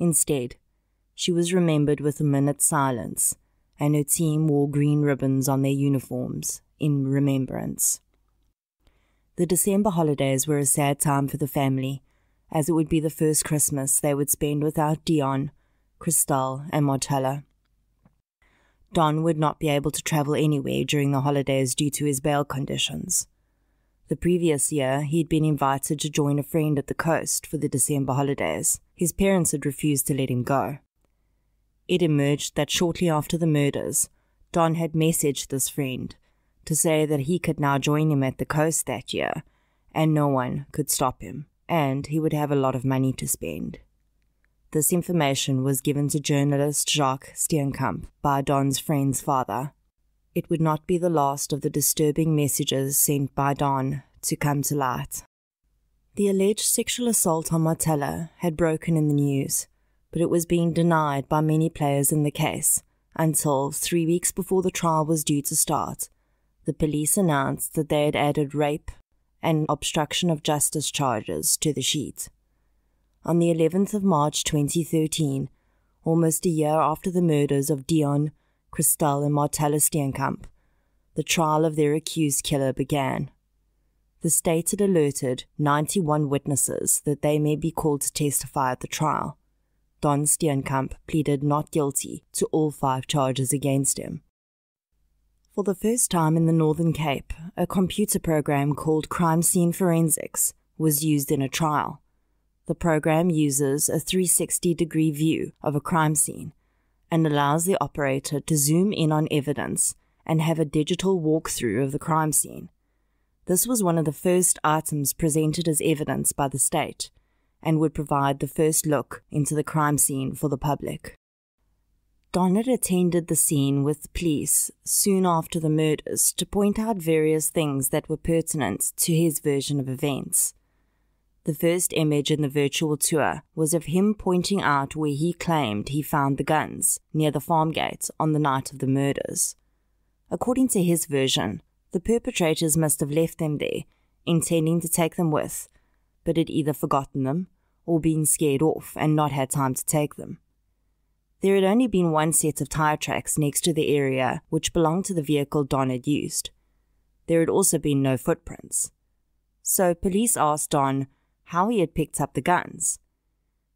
Instead, she was remembered with a minute's silence, and her team wore green ribbons on their uniforms in remembrance. The December holidays were a sad time for the family, as it would be the first Christmas they would spend without Deon, Christel, and Marthella. Don would not be able to travel anywhere during the holidays due to his bail conditions. The previous year, he had been invited to join a friend at the coast for the December holidays. His parents had refused to let him go. It emerged that shortly after the murders, Don had messaged this friend to say that he could now join him at the coast that year, and no one could stop him, and he would have a lot of money to spend. This information was given to journalist Jacques Steenkamp by Don's friend's father, it would not be the last of the disturbing messages sent by Don to come to light. The alleged sexual assault on Marthella had broken in the news, but it was being denied by many players in the case until, three weeks before the trial was due to start, the police announced that they had added rape and obstruction of justice charges to the sheet. On the 11th of March 2013, almost a year after the murders of Deon, Christel and Marthella Steenkamp, the trial of their accused killer began. The state had alerted 91 witnesses that they may be called to testify at the trial. Don Steenkamp pleaded not guilty to all five charges against him. For the first time in the Northern Cape, a computer program called Crime Scene Forensics was used in a trial. The program uses a 360 degree view of a crime scene and allows the operator to zoom in on evidence and have a digital walkthrough of the crime scene. This was one of the first items presented as evidence by the state and would provide the first look into the crime scene for the public. Donnet attended the scene with the police soon after the murders to point out various things that were pertinent to his version of events. The first image in the virtual tour was of him pointing out where he claimed he found the guns near the farm gate on the night of the murders. According to his version, the perpetrators must have left them there, intending to take them with, but had either forgotten them or been scared off and not had time to take them. There had only been one set of tire tracks next to the area which belonged to the vehicle Don had used. There had also been no footprints. So police asked Don how he had picked up the guns.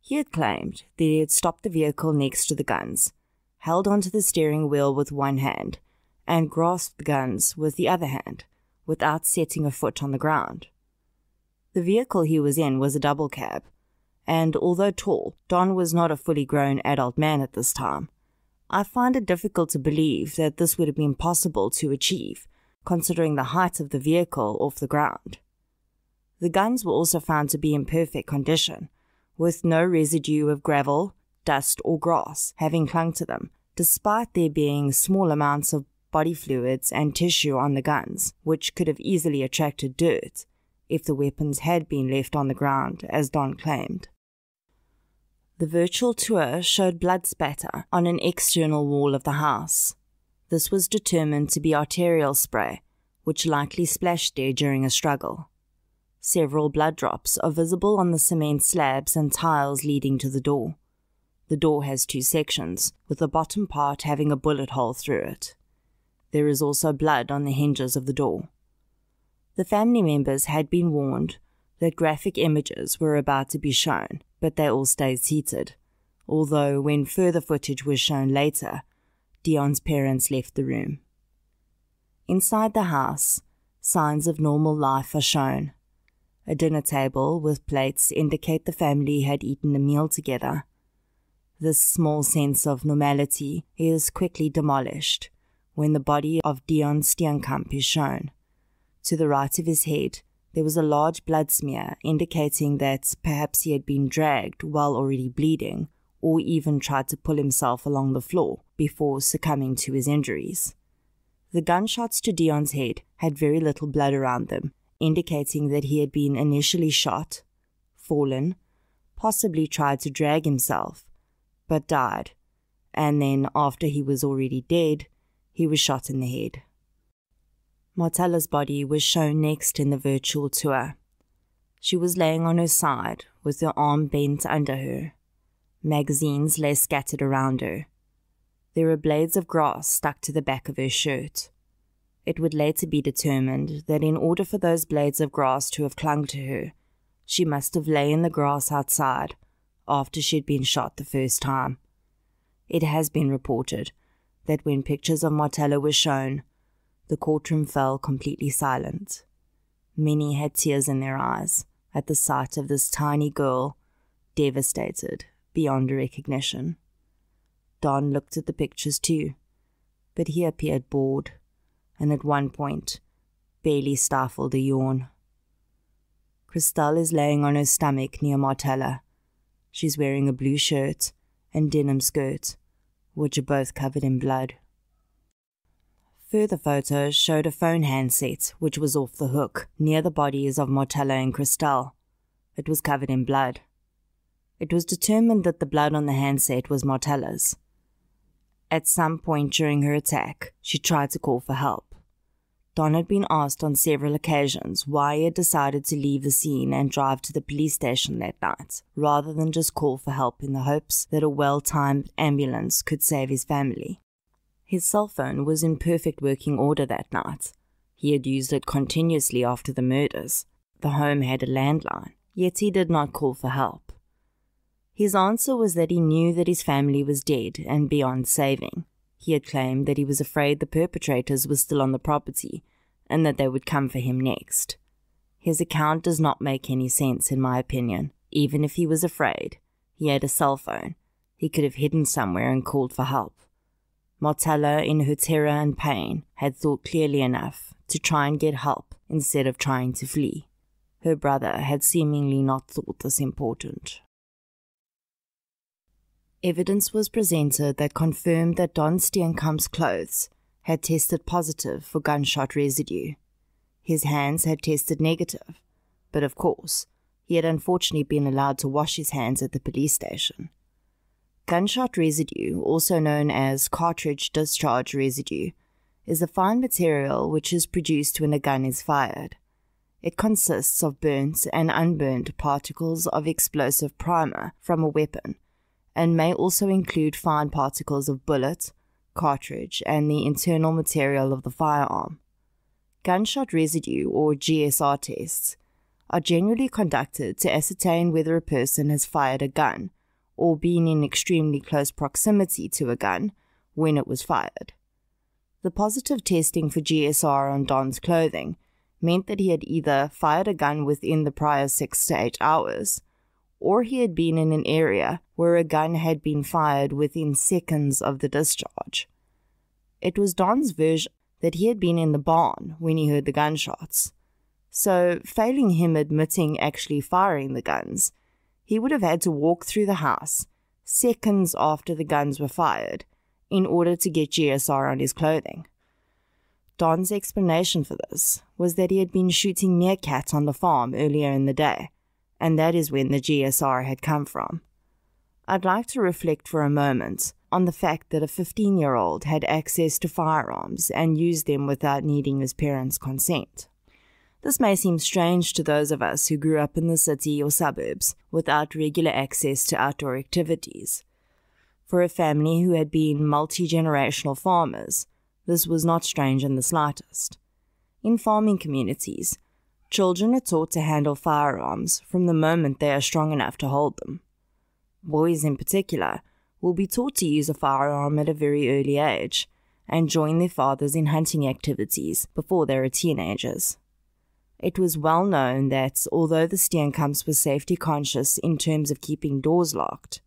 He had claimed that he had stopped the vehicle next to the guns, held onto the steering wheel with one hand, and grasped the guns with the other hand, without setting a foot on the ground. The vehicle he was in was a double cab, and although tall, Don was not a fully grown adult man at this time. I find it difficult to believe that this would have been possible to achieve, considering the height of the vehicle off the ground. The guns were also found to be in perfect condition, with no residue of gravel, dust, or grass having clung to them, despite there being small amounts of body fluids and tissue on the guns, which could have easily attracted dirt if the weapons had been left on the ground, as Don claimed. The virtual tour showed blood spatter on an external wall of the house. This was determined to be arterial spray, which likely splashed there during a struggle. Several blood drops are visible on the cement slabs and tiles leading to the door. The door has two sections, with the bottom part having a bullet hole through it. There is also blood on the hinges of the door. The family members had been warned that graphic images were about to be shown, but they all stayed seated, although when further footage was shown later, Deon's parents left the room. Inside the house, signs of normal life are shown a dinner table with plates indicate the family had eaten a meal together. This small sense of normality is quickly demolished when the body of Deon Steenkamp is shown. To the right of his head, there was a large blood smear indicating that perhaps he had been dragged while already bleeding or even tried to pull himself along the floor before succumbing to his injuries. The gunshots to Deon's head had very little blood around them indicating that he had been initially shot, fallen, possibly tried to drag himself, but died, and then, after he was already dead, he was shot in the head. Marthella's body was shown next in the virtual tour. She was laying on her side with her arm bent under her. Magazines lay scattered around her. There were blades of grass stuck to the back of her shirt. It would later be determined that in order for those blades of grass to have clung to her, she must have lay in the grass outside after she'd been shot the first time. It has been reported that when pictures of Marthella were shown, the courtroom fell completely silent. Many had tears in their eyes at the sight of this tiny girl, devastated beyond recognition. Don looked at the pictures too, but he appeared bored and at one point, Bailey stifled a yawn. Christel is laying on her stomach near Marthella. She's wearing a blue shirt and denim skirt, which are both covered in blood. Further photos showed a phone handset which was off the hook near the bodies of Marthella and Christel. It was covered in blood. It was determined that the blood on the handset was Marthella's. At some point during her attack, she tried to call for help. Don had been asked on several occasions why he had decided to leave the scene and drive to the police station that night, rather than just call for help in the hopes that a well timed ambulance could save his family. His cell phone was in perfect working order that night. He had used it continuously after the murders. The home had a landline, yet he did not call for help. His answer was that he knew that his family was dead and beyond saving. He had claimed that he was afraid the perpetrators were still on the property and that they would come for him next. His account does not make any sense, in my opinion. Even if he was afraid, he had a cell phone. He could have hidden somewhere and called for help. Marthella, in her terror and pain, had thought clearly enough to try and get help instead of trying to flee. Her brother had seemingly not thought this important evidence was presented that confirmed that Don Steenkamp's clothes had tested positive for gunshot residue. His hands had tested negative, but of course, he had unfortunately been allowed to wash his hands at the police station. Gunshot residue, also known as cartridge discharge residue, is a fine material which is produced when a gun is fired. It consists of burnt and unburnt particles of explosive primer from a weapon and may also include fine particles of bullet, cartridge, and the internal material of the firearm. Gunshot residue, or GSR tests, are generally conducted to ascertain whether a person has fired a gun or been in extremely close proximity to a gun when it was fired. The positive testing for GSR on Don's clothing meant that he had either fired a gun within the prior six to eight hours or he had been in an area where a gun had been fired within seconds of the discharge. It was Don's version that he had been in the barn when he heard the gunshots. So, failing him admitting actually firing the guns, he would have had to walk through the house seconds after the guns were fired in order to get GSR on his clothing. Don's explanation for this was that he had been shooting meerkats on the farm earlier in the day, and that is when the GSR had come from. I'd like to reflect for a moment on the fact that a 15 year old had access to firearms and used them without needing his parents' consent. This may seem strange to those of us who grew up in the city or suburbs without regular access to outdoor activities. For a family who had been multi generational farmers, this was not strange in the slightest. In farming communities, children are taught to handle firearms from the moment they are strong enough to hold them. Boys, in particular, will be taught to use a firearm at a very early age and join their fathers in hunting activities before they are teenagers. It was well known that although the Steenkamps were safety conscious in terms of keeping doors locked,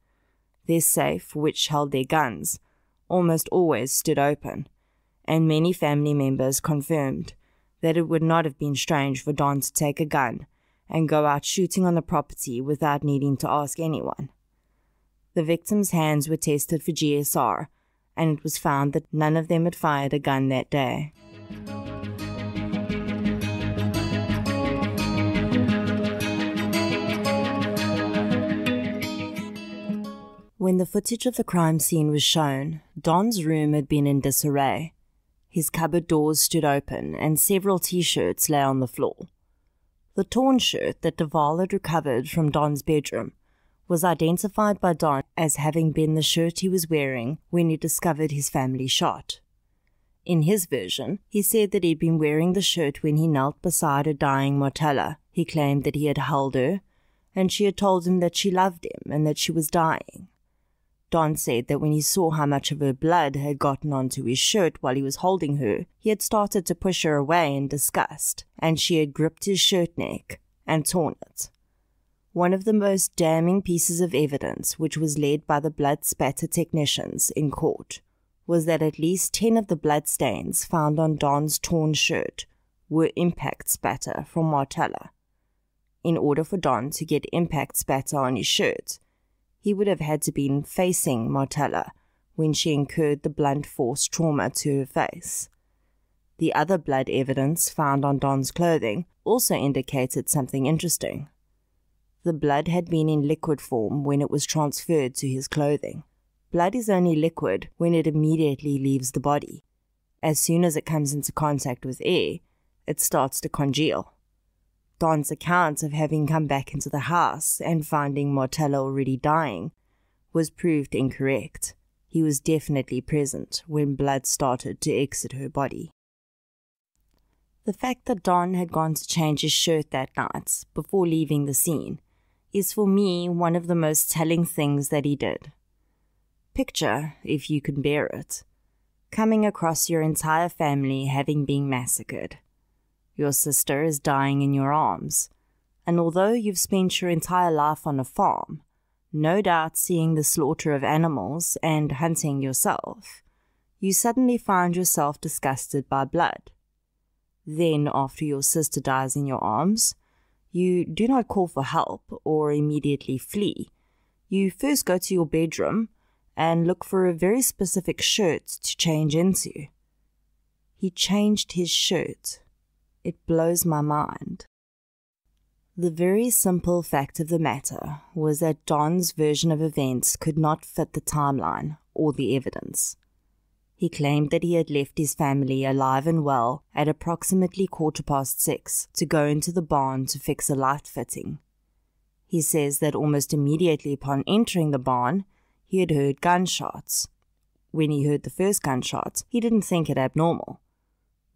their safe, which held their guns, almost always stood open, and many family members confirmed that it would not have been strange for Don to take a gun and go out shooting on the property without needing to ask anyone. The victims' hands were tested for GSR, and it was found that none of them had fired a gun that day. When the footage of the crime scene was shown, Don's room had been in disarray. His cupboard doors stood open, and several t shirts lay on the floor. The torn shirt that de Waal had recovered from Don's bedroom was identified by Don as having been the shirt he was wearing when he discovered his family shot. In his version, he said that he'd been wearing the shirt when he knelt beside a dying Marthella. He claimed that he had held her, and she had told him that she loved him and that she was dying. Don said that when he saw how much of her blood had gotten onto his shirt while he was holding her, he had started to push her away in disgust, and she had gripped his shirt neck and torn it. One of the most damning pieces of evidence, which was led by the blood spatter technicians in court, was that at least 10 of the blood stains found on Don's torn shirt were impact spatter from Marthella. In order for Don to get impact spatter on his shirt, he would have had to been facing Marthella when she incurred the blunt force trauma to her face. The other blood evidence found on Don's clothing also indicated something interesting the blood had been in liquid form when it was transferred to his clothing. Blood is only liquid when it immediately leaves the body. As soon as it comes into contact with air, it starts to congeal. Don's account of having come back into the house and finding Marthella already dying was proved incorrect. He was definitely present when blood started to exit her body. The fact that Don had gone to change his shirt that night before leaving the scene is for me one of the most telling things that he did. Picture, if you can bear it, coming across your entire family having been massacred. Your sister is dying in your arms, and although you've spent your entire life on a farm, no doubt seeing the slaughter of animals and hunting yourself, you suddenly find yourself disgusted by blood. Then, after your sister dies in your arms, you do not call for help or immediately flee. You first go to your bedroom and look for a very specific shirt to change into. He changed his shirt. It blows my mind. The very simple fact of the matter was that Don's version of events could not fit the timeline or the evidence. He claimed that he had left his family alive and well at approximately quarter past six to go into the barn to fix a light fitting. He says that almost immediately upon entering the barn, he had heard gunshots. When he heard the first gunshot, he didn't think it abnormal,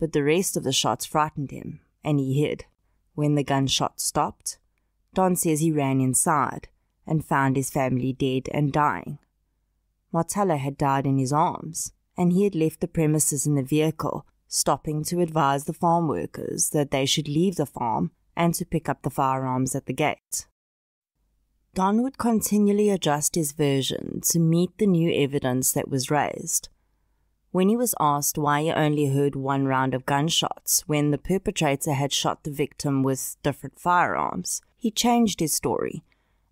but the rest of the shots frightened him, and he hid. When the gunshot stopped, Don says he ran inside and found his family dead and dying. Marthella had died in his arms and he had left the premises in the vehicle, stopping to advise the farm workers that they should leave the farm and to pick up the firearms at the gate. Don would continually adjust his version to meet the new evidence that was raised. When he was asked why he only heard one round of gunshots when the perpetrator had shot the victim with different firearms, he changed his story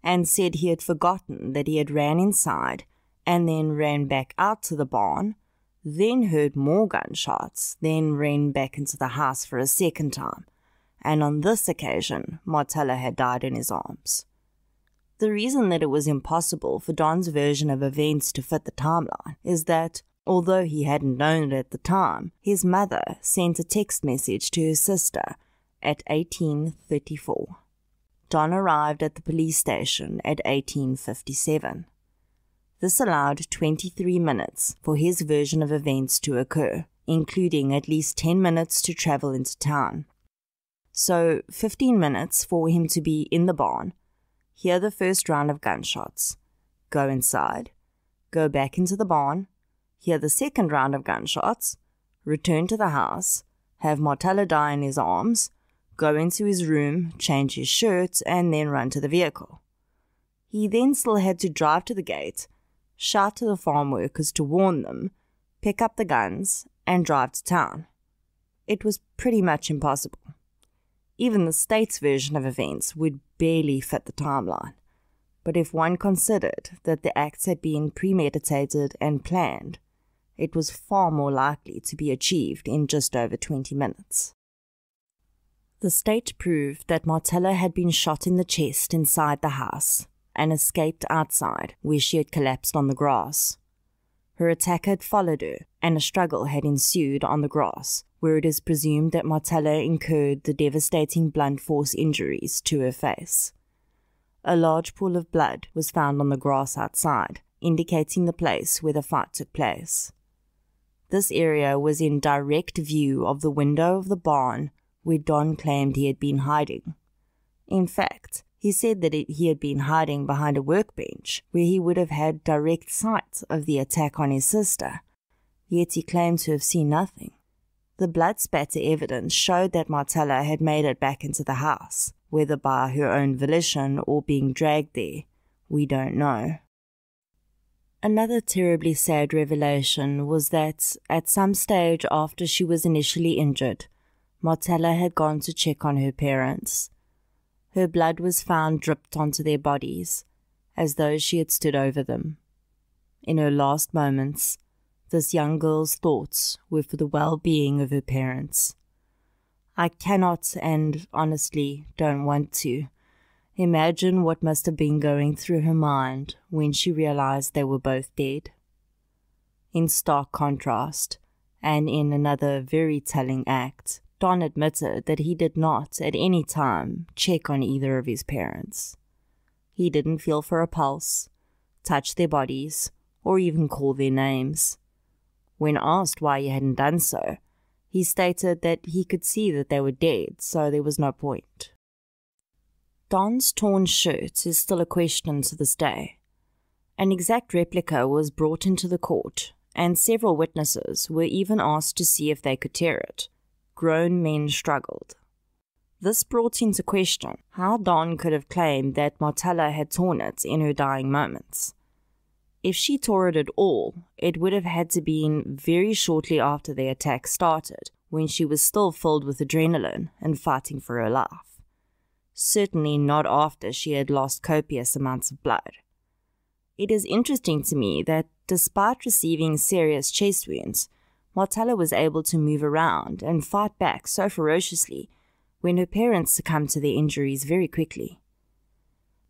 and said he had forgotten that he had ran inside and then ran back out to the barn, then heard more gunshots, then ran back into the house for a second time, and on this occasion, Marthella had died in his arms. The reason that it was impossible for Don's version of events to fit the timeline is that, although he hadn't known it at the time, his mother sent a text message to her sister at 1834. Don arrived at the police station at 1857. This allowed 23 minutes for his version of events to occur, including at least 10 minutes to travel into town. So, 15 minutes for him to be in the barn hear the first round of gunshots, go inside, go back into the barn, hear the second round of gunshots, return to the house, have Marthella die in his arms, go into his room, change his shirt, and then run to the vehicle. He then still had to drive to the gate, shout to the farm workers to warn them, pick up the guns, and drive to town. It was pretty much impossible. Even the state's version of events would barely fit the timeline. But if one considered that the acts had been premeditated and planned, it was far more likely to be achieved in just over 20 minutes. The state proved that Marthella had been shot in the chest inside the house and escaped outside, where she had collapsed on the grass. Her attacker had followed her, and a struggle had ensued on the grass, where it is presumed that Marthella incurred the devastating blunt force injuries to her face. A large pool of blood was found on the grass outside, indicating the place where the fight took place. This area was in direct view of the window of the barn where Don claimed he had been hiding. In fact, he said that it, he had been hiding behind a workbench where he would have had direct sight of the attack on his sister, yet he claimed to have seen nothing. The blood spatter evidence showed that Marthella had made it back into the house, whether by her own volition or being dragged there, we don't know. Another terribly sad revelation was that, at some stage after she was initially injured, Marthella had gone to check on her parents. Her blood was found dripped onto their bodies, as though she had stood over them. In her last moments, this young girl's thoughts were for the well being of her parents. I cannot, and honestly don't want to, imagine what must have been going through her mind when she realized they were both dead. In stark contrast, and in another very telling act, Don admitted that he did not at any time check on either of his parents. He didn't feel for a pulse, touch their bodies, or even call their names. When asked why he hadn't done so, he stated that he could see that they were dead, so there was no point. Don's torn shirt is still a question to this day. An exact replica was brought into the court, and several witnesses were even asked to see if they could tear it. Grown men struggled. This brought into question how Don could have claimed that Marthella had torn it in her dying moments. If she tore it at all, it would have had to been very shortly after the attack started, when she was still filled with adrenaline and fighting for her life. Certainly not after she had lost copious amounts of blood. It is interesting to me that despite receiving serious chest wounds, Marthella was able to move around and fight back so ferociously when her parents succumbed to their injuries very quickly.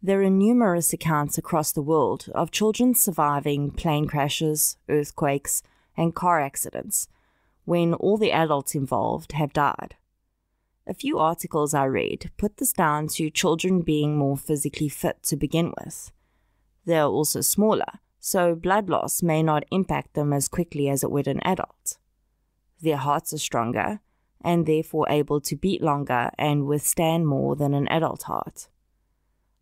There are numerous accounts across the world of children surviving plane crashes, earthquakes, and car accidents when all the adults involved have died. A few articles I read put this down to children being more physically fit to begin with. They are also smaller, so blood loss may not impact them as quickly as it would an adult. Their hearts are stronger and therefore able to beat longer and withstand more than an adult heart.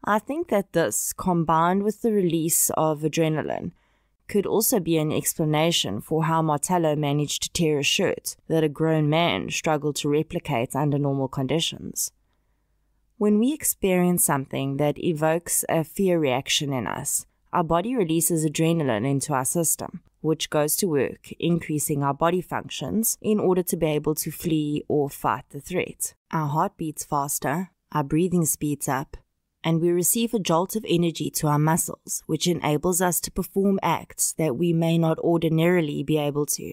I think that this, combined with the release of adrenaline, could also be an explanation for how Marthella managed to tear a shirt that a grown man struggled to replicate under normal conditions. When we experience something that evokes a fear reaction in us, our body releases adrenaline into our system, which goes to work increasing our body functions in order to be able to flee or fight the threat. Our heart beats faster, our breathing speeds up, and we receive a jolt of energy to our muscles, which enables us to perform acts that we may not ordinarily be able to.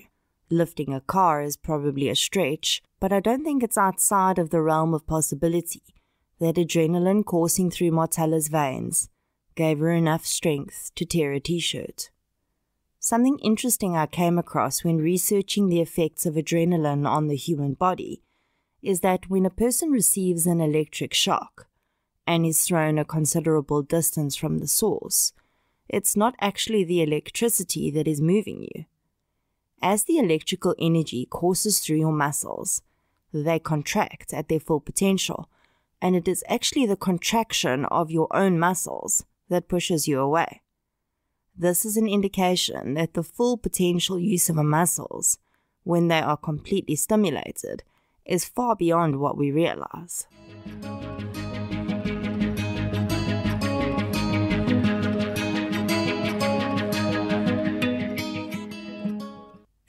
Lifting a car is probably a stretch, but I don't think it's outside of the realm of possibility that adrenaline coursing through Marthella's veins gave her enough strength to tear a t shirt. Something interesting I came across when researching the effects of adrenaline on the human body is that when a person receives an electric shock and is thrown a considerable distance from the source, it's not actually the electricity that is moving you. As the electrical energy courses through your muscles, they contract at their full potential, and it is actually the contraction of your own muscles that pushes you away. This is an indication that the full potential use of our muscles, when they are completely stimulated, is far beyond what we realize.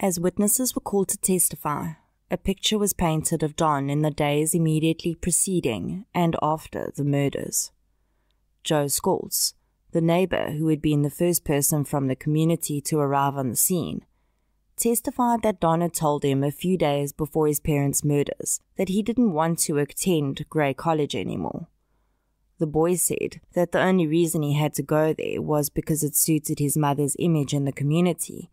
As witnesses were called to testify, a picture was painted of Don in the days immediately preceding and after the murders. Joe Scholz, the neighbor who had been the first person from the community to arrive on the scene, testified that Don had told him a few days before his parents' murders that he didn't want to attend Grey College anymore. The boy said that the only reason he had to go there was because it suited his mother's image in the community,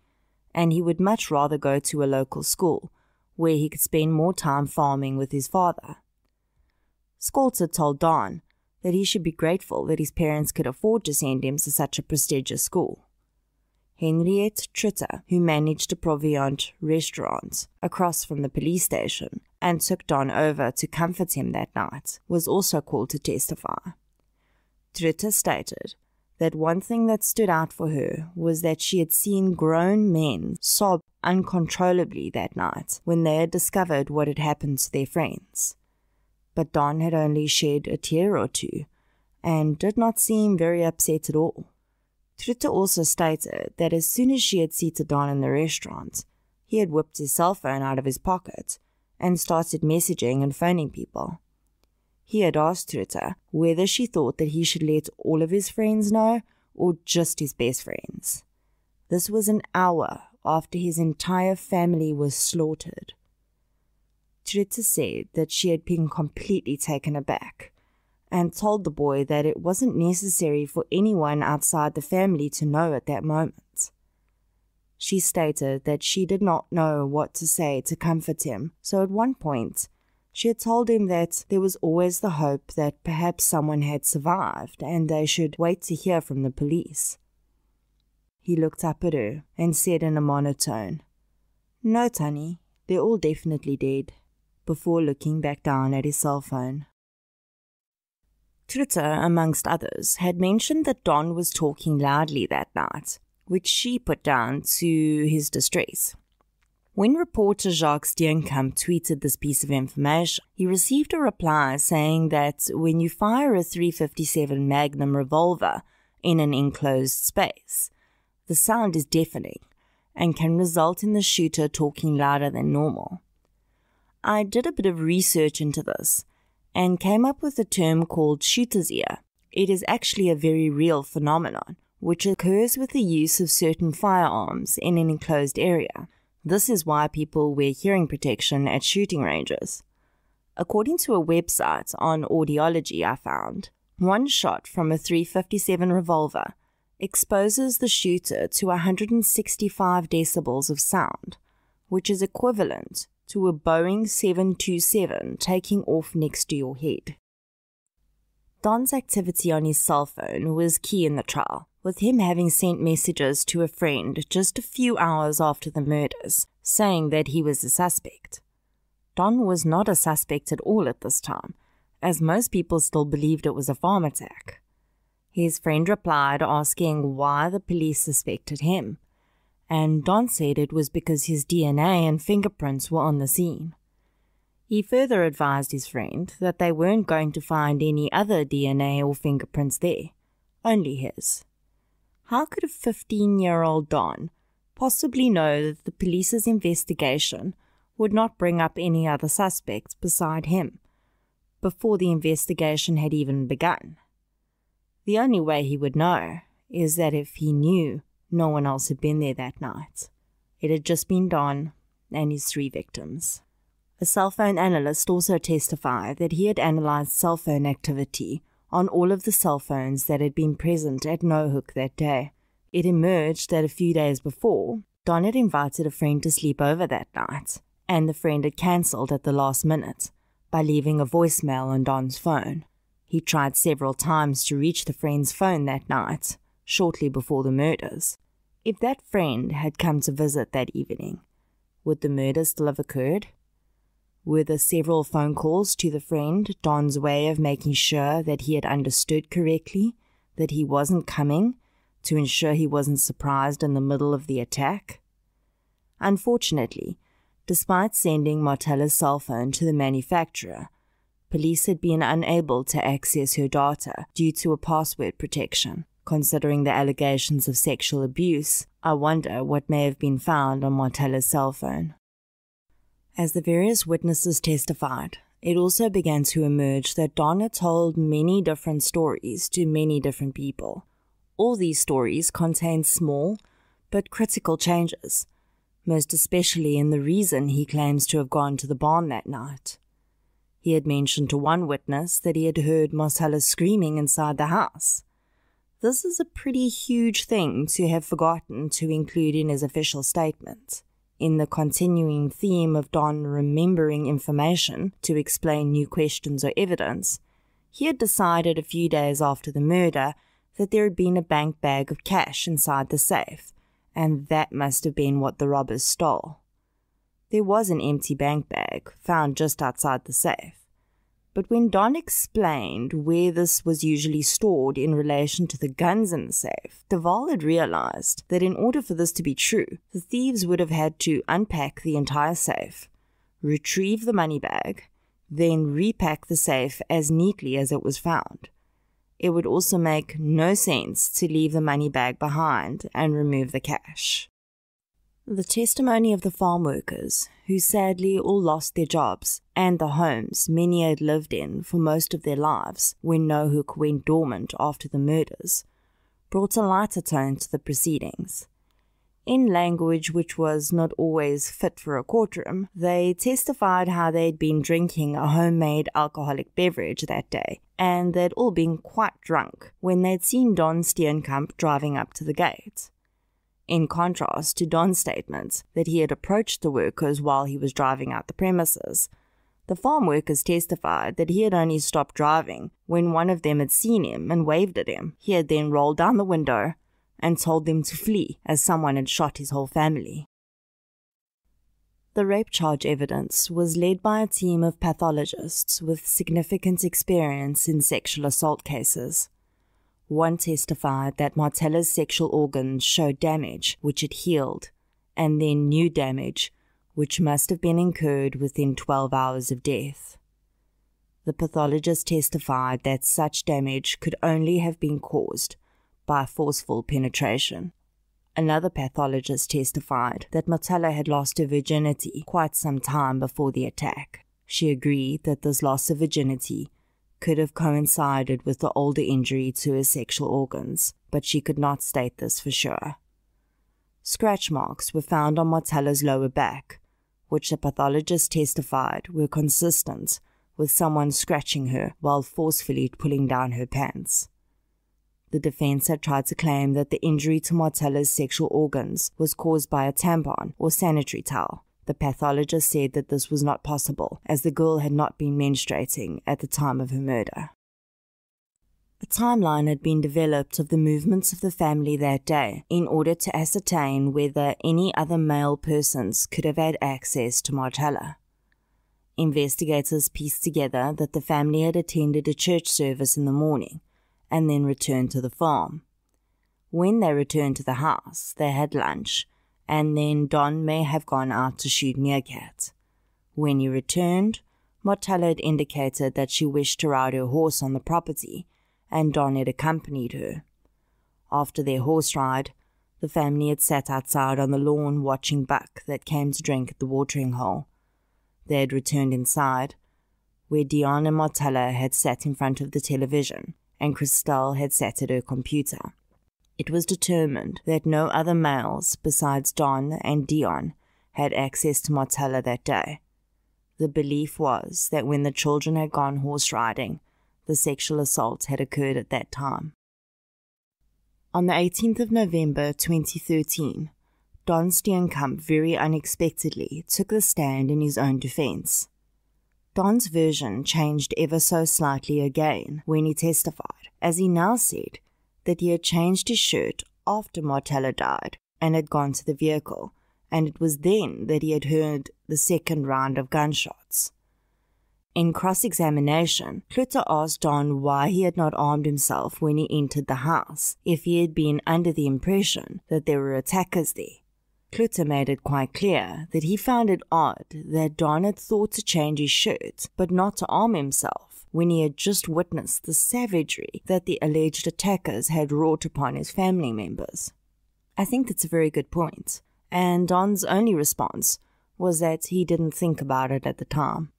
and he would much rather go to a local school where he could spend more time farming with his father. Scholz told Don that he should be grateful that his parents could afford to send him to such a prestigious school. Henriette Tritter, who managed a Proviant restaurant across from the police station and took Don over to comfort him that night, was also called to testify. Tritter stated that one thing that stood out for her was that she had seen grown men sob uncontrollably that night when they had discovered what had happened to their friends but Don had only shed a tear or two and did not seem very upset at all. Tritter also stated that as soon as she had seated Don in the restaurant, he had whipped his cell phone out of his pocket and started messaging and phoning people. He had asked Tritter whether she thought that he should let all of his friends know or just his best friends. This was an hour after his entire family was slaughtered. Tritter said that she had been completely taken aback and told the boy that it wasn't necessary for anyone outside the family to know at that moment. She stated that she did not know what to say to comfort him, so at one point, she had told him that there was always the hope that perhaps someone had survived and they should wait to hear from the police. He looked up at her and said in a monotone, No, Tannie, they're all definitely dead before looking back down at his cell phone. Tritter, amongst others, had mentioned that Don was talking loudly that night, which she put down to his distress. When reporter Jacques Steenkamp tweeted this piece of information, he received a reply saying that when you fire a 357 Magnum revolver in an enclosed space, the sound is deafening and can result in the shooter talking louder than normal. I did a bit of research into this and came up with a term called shooter's ear. It is actually a very real phenomenon which occurs with the use of certain firearms in an enclosed area. This is why people wear hearing protection at shooting ranges. According to a website on audiology, I found one shot from a 357 revolver exposes the shooter to 165 decibels of sound, which is equivalent to a Boeing 727 taking off next to your head. Don's activity on his cell phone was key in the trial, with him having sent messages to a friend just a few hours after the murders, saying that he was a suspect. Don was not a suspect at all at this time, as most people still believed it was a farm attack. His friend replied asking why the police suspected him, and Don said it was because his DNA and fingerprints were on the scene. He further advised his friend that they weren't going to find any other DNA or fingerprints there, only his. How could a 15 year old Don possibly know that the police's investigation would not bring up any other suspects beside him before the investigation had even begun? The only way he would know is that if he knew no one else had been there that night, it had just been Don and his three victims. A cell phone analyst also testified that he had analyzed cell phone activity on all of the cell phones that had been present at Naauwhoek that day. It emerged that a few days before, Don had invited a friend to sleep over that night, and the friend had cancelled at the last minute by leaving a voicemail on Don's phone. He tried several times to reach the friend's phone that night, shortly before the murders. If that friend had come to visit that evening, would the murder still have occurred? Were the several phone calls to the friend Don's way of making sure that he had understood correctly that he wasn't coming to ensure he wasn't surprised in the middle of the attack? Unfortunately, despite sending Marthella's cell phone to the manufacturer, police had been unable to access her data due to a password protection. Considering the allegations of sexual abuse, I wonder what may have been found on Marthella's cell phone. As the various witnesses testified, it also began to emerge that Donna told many different stories to many different people. All these stories contained small but critical changes, most especially in the reason he claims to have gone to the barn that night. He had mentioned to one witness that he had heard Marthella screaming inside the house. This is a pretty huge thing to have forgotten to include in his official statement. In the continuing theme of Don remembering information to explain new questions or evidence, he had decided a few days after the murder that there had been a bank bag of cash inside the safe, and that must have been what the robbers stole. There was an empty bank bag found just outside the safe. But when Don explained where this was usually stored in relation to the guns in the safe, De Waal had realized that in order for this to be true, the thieves would have had to unpack the entire safe, retrieve the money bag, then repack the safe as neatly as it was found. It would also make no sense to leave the money bag behind and remove the cash. The testimony of the farm workers, who sadly all lost their jobs, and the homes many had lived in for most of their lives when Naauwhoek went dormant after the murders, brought a lighter tone to the proceedings. In language which was not always fit for a courtroom, they testified how they'd been drinking a homemade alcoholic beverage that day, and they'd all been quite drunk when they'd seen Don Steenkamp driving up to the gate in contrast to Don's statements that he had approached the workers while he was driving out the premises. The farm workers testified that he had only stopped driving when one of them had seen him and waved at him. He had then rolled down the window and told them to flee as someone had shot his whole family. The rape charge evidence was led by a team of pathologists with significant experience in sexual assault cases. One testified that Marthella's sexual organs showed damage which had healed, and then new damage which must have been incurred within 12 hours of death. The pathologist testified that such damage could only have been caused by forceful penetration. Another pathologist testified that Marthella had lost her virginity quite some time before the attack. She agreed that this loss of virginity could have coincided with the older injury to her sexual organs, but she could not state this for sure. Scratch marks were found on Marthella's lower back, which the pathologist testified were consistent with someone scratching her while forcefully pulling down her pants. The defense had tried to claim that the injury to Marthella's sexual organs was caused by a tampon or sanitary towel, the pathologist said that this was not possible, as the girl had not been menstruating at the time of her murder. A timeline had been developed of the movements of the family that day in order to ascertain whether any other male persons could have had access to Marthella. Investigators pieced together that the family had attended a church service in the morning and then returned to the farm. When they returned to the house, they had lunch and then Don may have gone out to shoot meerkat. When he returned, Marthella had indicated that she wished to ride her horse on the property, and Don had accompanied her. After their horse ride, the family had sat outside on the lawn watching Buck that came to drink at the watering hole. They had returned inside, where Deon and Marthella had sat in front of the television, and Christel had sat at her computer. It was determined that no other males besides Don and Deon had access to Marthella that day. The belief was that when the children had gone horse riding, the sexual assault had occurred at that time. On the 18th of November 2013, Don Steenkamp very unexpectedly took the stand in his own defense. Don's version changed ever so slightly again when he testified, as he now said that he had changed his shirt after Marthella died and had gone to the vehicle, and it was then that he had heard the second round of gunshots. In cross examination, Klute asked Don why he had not armed himself when he entered the house, if he had been under the impression that there were attackers there. Klute made it quite clear that he found it odd that Don had thought to change his shirt, but not to arm himself, when he had just witnessed the savagery that the alleged attackers had wrought upon his family members. I think that's a very good point, and Don's only response was that he didn't think about it at the time.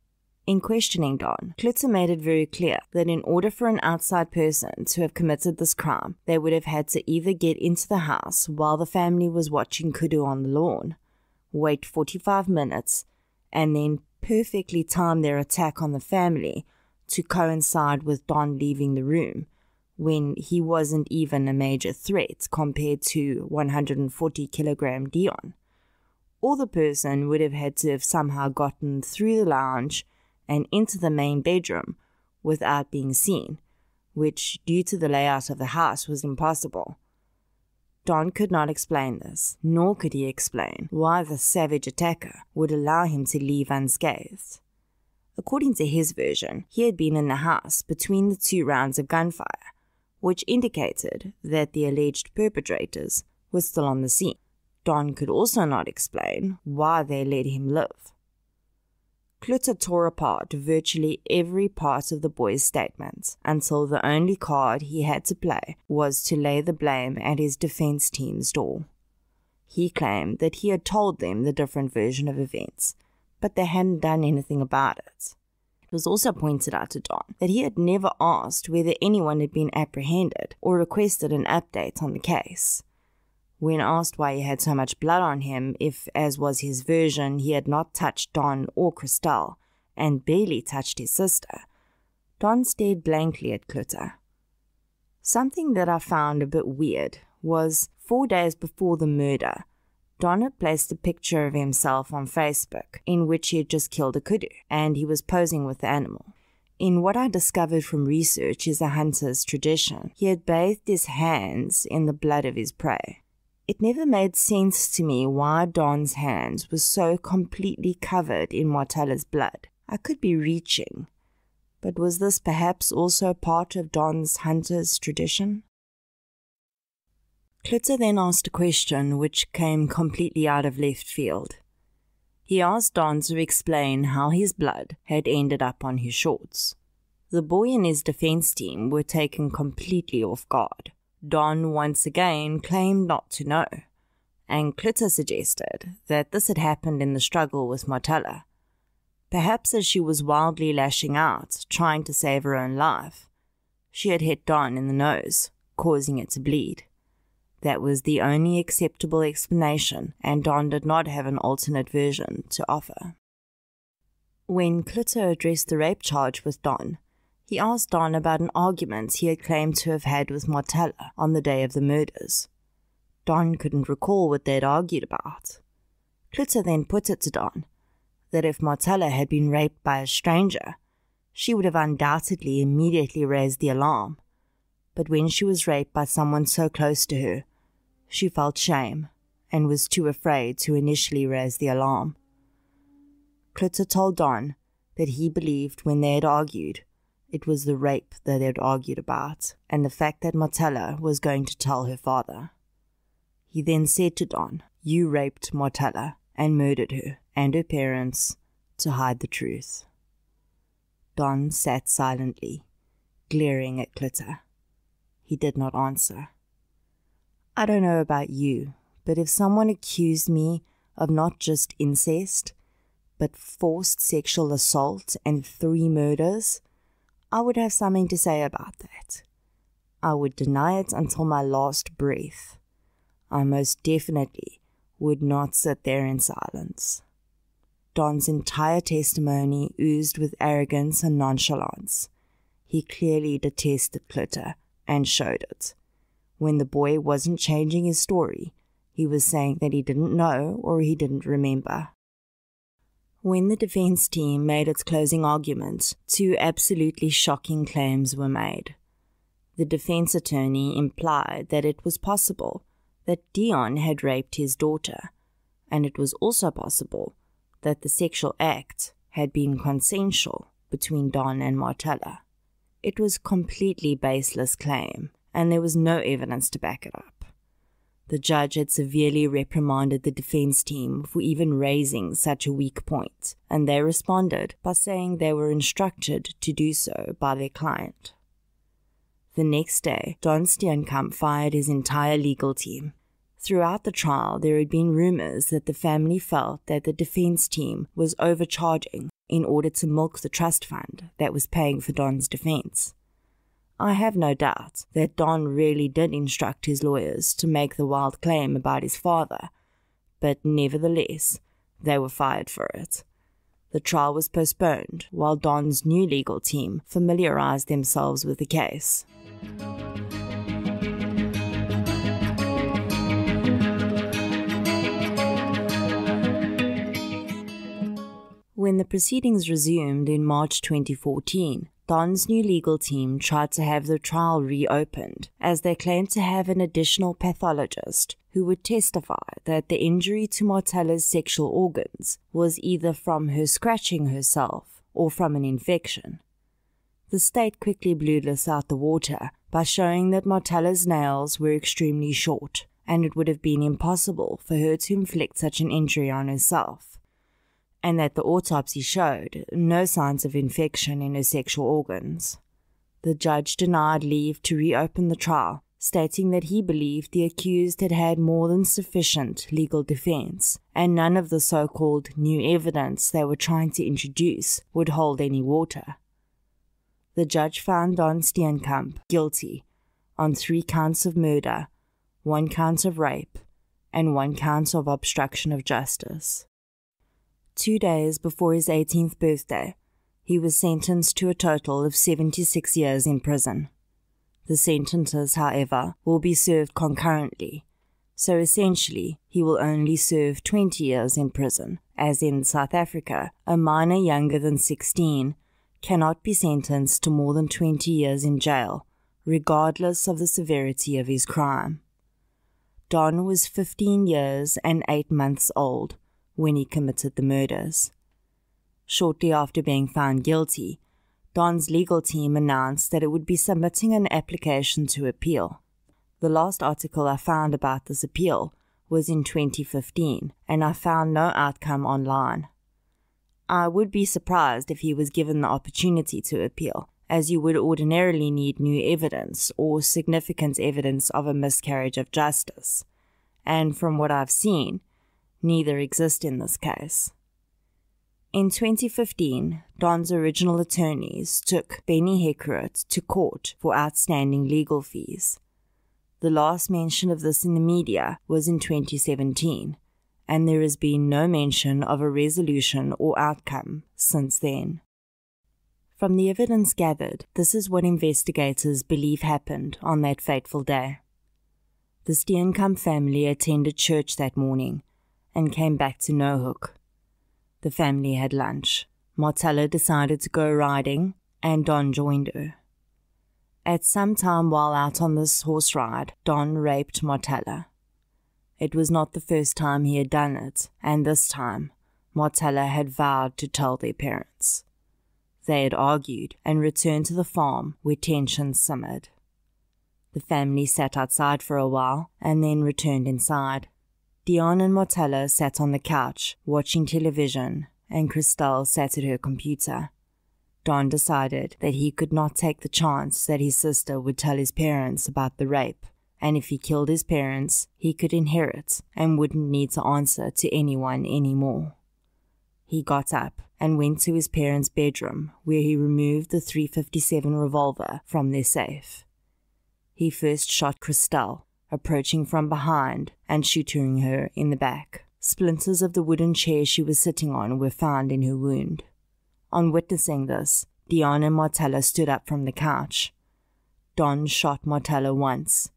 In questioning Don, Klutzer made it very clear that in order for an outside person to have committed this crime, they would have had to either get into the house while the family was watching kudu on the lawn, wait 45 minutes, and then perfectly time their attack on the family to coincide with Don leaving the room when he wasn't even a major threat compared to 140 kilogram Deon. Or the person would have had to have somehow gotten through the lounge and into the main bedroom without being seen, which, due to the layout of the house, was impossible. Don could not explain this, nor could he explain why the savage attacker would allow him to leave unscathed. According to his version, he had been in the house between the two rounds of gunfire, which indicated that the alleged perpetrators were still on the scene. Don could also not explain why they let him live. Klute tore apart virtually every part of the boy's statement until the only card he had to play was to lay the blame at his defense team's door. He claimed that he had told them the different version of events, but they hadn't done anything about it. It was also pointed out to Don that he had never asked whether anyone had been apprehended or requested an update on the case. When asked why he had so much blood on him, if, as was his version, he had not touched Don or Christel, and barely touched his sister, Don stared blankly at Clutter. Something that I found a bit weird was four days before the murder, Don had placed a picture of himself on Facebook in which he had just killed a kudu and he was posing with the animal. In what I discovered from research is a hunter's tradition, he had bathed his hands in the blood of his prey. It never made sense to me why Don's hands were so completely covered in Marthella's blood. I could be reaching, but was this perhaps also part of Don's hunter's tradition? Klutzer then asked a question which came completely out of left field. He asked Don to explain how his blood had ended up on his shorts. The boy and his defense team were taken completely off guard. Don once again claimed not to know, and Klutzer suggested that this had happened in the struggle with Marthella. perhaps as she was wildly lashing out, trying to save her own life. She had hit Don in the nose, causing it to bleed. That was the only acceptable explanation, and Don did not have an alternate version to offer. When Klutzer addressed the rape charge with Don, he asked Don about an argument he had claimed to have had with Marthella on the day of the murders. Don couldn't recall what they had argued about. Klutzer then put it to Don that if Marthella had been raped by a stranger, she would have undoubtedly immediately raised the alarm. But when she was raped by someone so close to her, she felt shame and was too afraid to initially raise the alarm. Klutzer told Don that he believed when they had argued it was the rape that they had argued about, and the fact that Marthella was going to tell her father. He then said to Don, You raped Marthella and murdered her and her parents to hide the truth. Don sat silently, glaring at Clitter. He did not answer. I don't know about you, but if someone accused me of not just incest, but forced sexual assault and three murders, I would have something to say about that. I would deny it until my last breath. I most definitely would not sit there in silence. Don's entire testimony oozed with arrogance and nonchalance. He clearly detested Clitter and showed it. When the boy wasn't changing his story, he was saying that he didn't know or he didn't remember. When the defense team made its closing argument, two absolutely shocking claims were made. The defense attorney implied that it was possible that Deon had raped his daughter, and it was also possible that the sexual act had been consensual between Don and Marthella. It was completely baseless claim, and there was no evidence to back it up. The judge had severely reprimanded the defense team for even raising such a weak point, and they responded by saying they were instructed to do so by their client. The next day, Don Steenkamp fired his entire legal team. Throughout the trial, there had been rumors that the family felt that the defense team was overcharging in order to milk the trust fund that was paying for Don's defense. I have no doubt that Don really did instruct his lawyers to make the wild claim about his father, but nevertheless, they were fired for it. The trial was postponed while Don's new legal team familiarized themselves with the case. When the proceedings resumed in March 2014, Don's new legal team tried to have the trial reopened, as they claimed to have an additional pathologist who would testify that the injury to Marthella's sexual organs was either from her scratching herself or from an infection. The state quickly blew this out the water by showing that Marthella's nails were extremely short, and it would have been impossible for her to inflict such an injury on herself and that the autopsy showed no signs of infection in her sexual organs. The judge denied leave to reopen the trial, stating that he believed the accused had had more than sufficient legal defense, and none of the so called new evidence they were trying to introduce would hold any water. The judge found Don Steenkamp guilty on three counts of murder, one count of rape, and one count of obstruction of justice. Two days before his 18th birthday, he was sentenced to a total of 76 years in prison. The sentences, however, will be served concurrently, so essentially he will only serve 20 years in prison, as in South Africa, a minor younger than 16 cannot be sentenced to more than 20 years in jail, regardless of the severity of his crime. Don was 15 years and 8 months old when he committed the murders. Shortly after being found guilty, Don's legal team announced that it would be submitting an application to appeal. The last article I found about this appeal was in 2015, and I found no outcome online. I would be surprised if he was given the opportunity to appeal, as you would ordinarily need new evidence or significant evidence of a miscarriage of justice. And from what I've seen, neither exist in this case. In 2015, Don's original attorneys took Benny Heckroodt to court for outstanding legal fees. The last mention of this in the media was in 2017, and there has been no mention of a resolution or outcome since then. From the evidence gathered, this is what investigators believe happened on that fateful day. The Steenkamp family attended church that morning and came back to Naauwhoek. The family had lunch. Marthella decided to go riding, and Don joined her. At some time while out on this horse ride, Don raped Marthella. It was not the first time he had done it, and this time, Marthella had vowed to tell their parents. They had argued and returned to the farm where tensions simmered. The family sat outside for a while and then returned inside. Deon and Marthella sat on the couch watching television, and Christel sat at her computer. Don decided that he could not take the chance that his sister would tell his parents about the rape, and if he killed his parents, he could inherit and wouldn't need to answer to anyone anymore. He got up and went to his parents' bedroom where he removed the 357 revolver from their safe. He first shot Christel, approaching from behind and shooting her in the back. Splinters of the wooden chair she was sitting on were found in her wound. On witnessing this, Deon and Marthella stood up from the couch. Don shot Marthella once.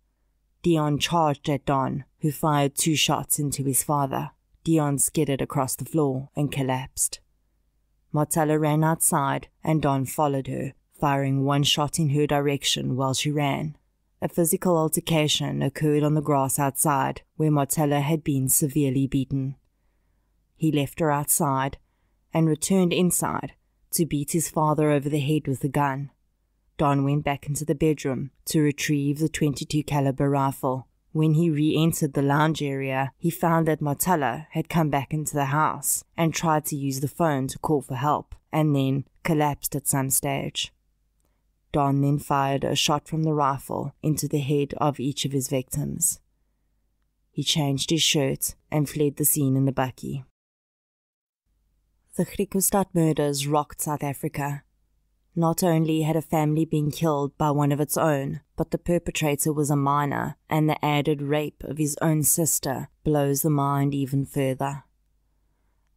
Deon charged at Don, who fired two shots into his father. Deon skidded across the floor and collapsed. Marthella ran outside, and Don followed her, firing one shot in her direction while she ran. A physical altercation occurred on the grass outside, where Marthella had been severely beaten. He left her outside and returned inside to beat his father over the head with a gun. Don went back into the bedroom to retrieve the 22 caliber rifle. When he re-entered the lounge area, he found that Marthella had come back into the house and tried to use the phone to call for help, and then collapsed at some stage. Don then fired a shot from the rifle into the head of each of his victims. He changed his shirt and fled the scene in the bakkie. The Griekwastad murders rocked South Africa. Not only had a family been killed by one of its own, but the perpetrator was a minor, and the added rape of his own sister blows the mind even further.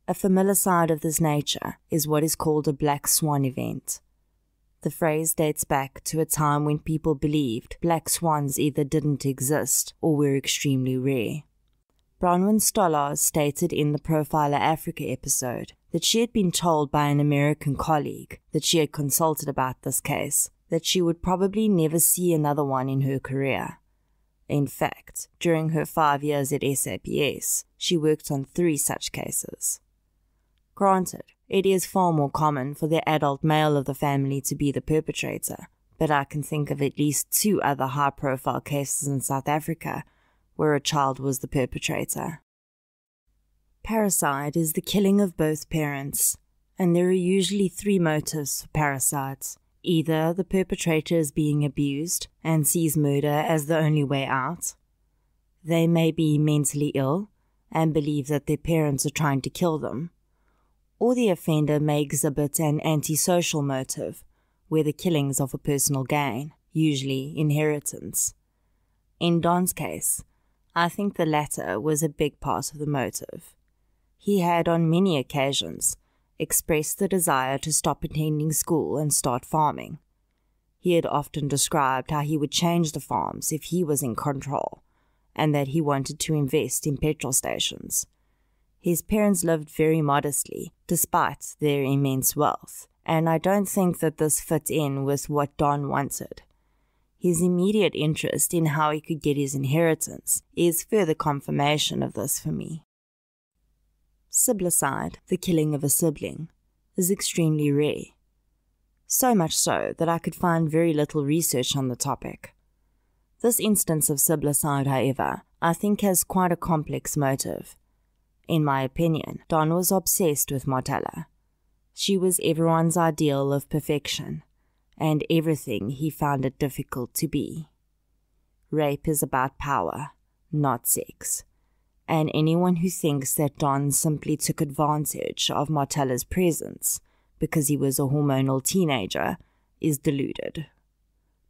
A familicide of this nature is what is called a black swan event. The phrase dates back to a time when people believed black swans either didn't exist or were extremely rare. Bronwyn Stolar stated in the Profiler Africa episode that she had been told by an American colleague that she had consulted about this case that she would probably never see another one in her career. In fact, during her five years at SAPS, she worked on three such cases. Granted, it is far more common for the adult male of the family to be the perpetrator, but I can think of at least two other high profile cases in South Africa where a child was the perpetrator. Parricide is the killing of both parents, and there are usually three motives for parricides. Either the perpetrator is being abused and sees murder as the only way out. They may be mentally ill and believe that their parents are trying to kill them or the offender may exhibit an antisocial motive, where the killings of a personal gain, usually inheritance. In Don's case, I think the latter was a big part of the motive. He had on many occasions expressed the desire to stop attending school and start farming. He had often described how he would change the farms if he was in control, and that he wanted to invest in petrol stations his parents lived very modestly, despite their immense wealth, and I don't think that this fit in with what Don wanted. His immediate interest in how he could get his inheritance is further confirmation of this for me. Siblicide, the killing of a sibling, is extremely rare. So much so that I could find very little research on the topic. This instance of siblicide, however, I think has quite a complex motive in my opinion, Don was obsessed with Marthella. She was everyone's ideal of perfection, and everything he found it difficult to be. Rape is about power, not sex, and anyone who thinks that Don simply took advantage of Marthella's presence because he was a hormonal teenager is deluded.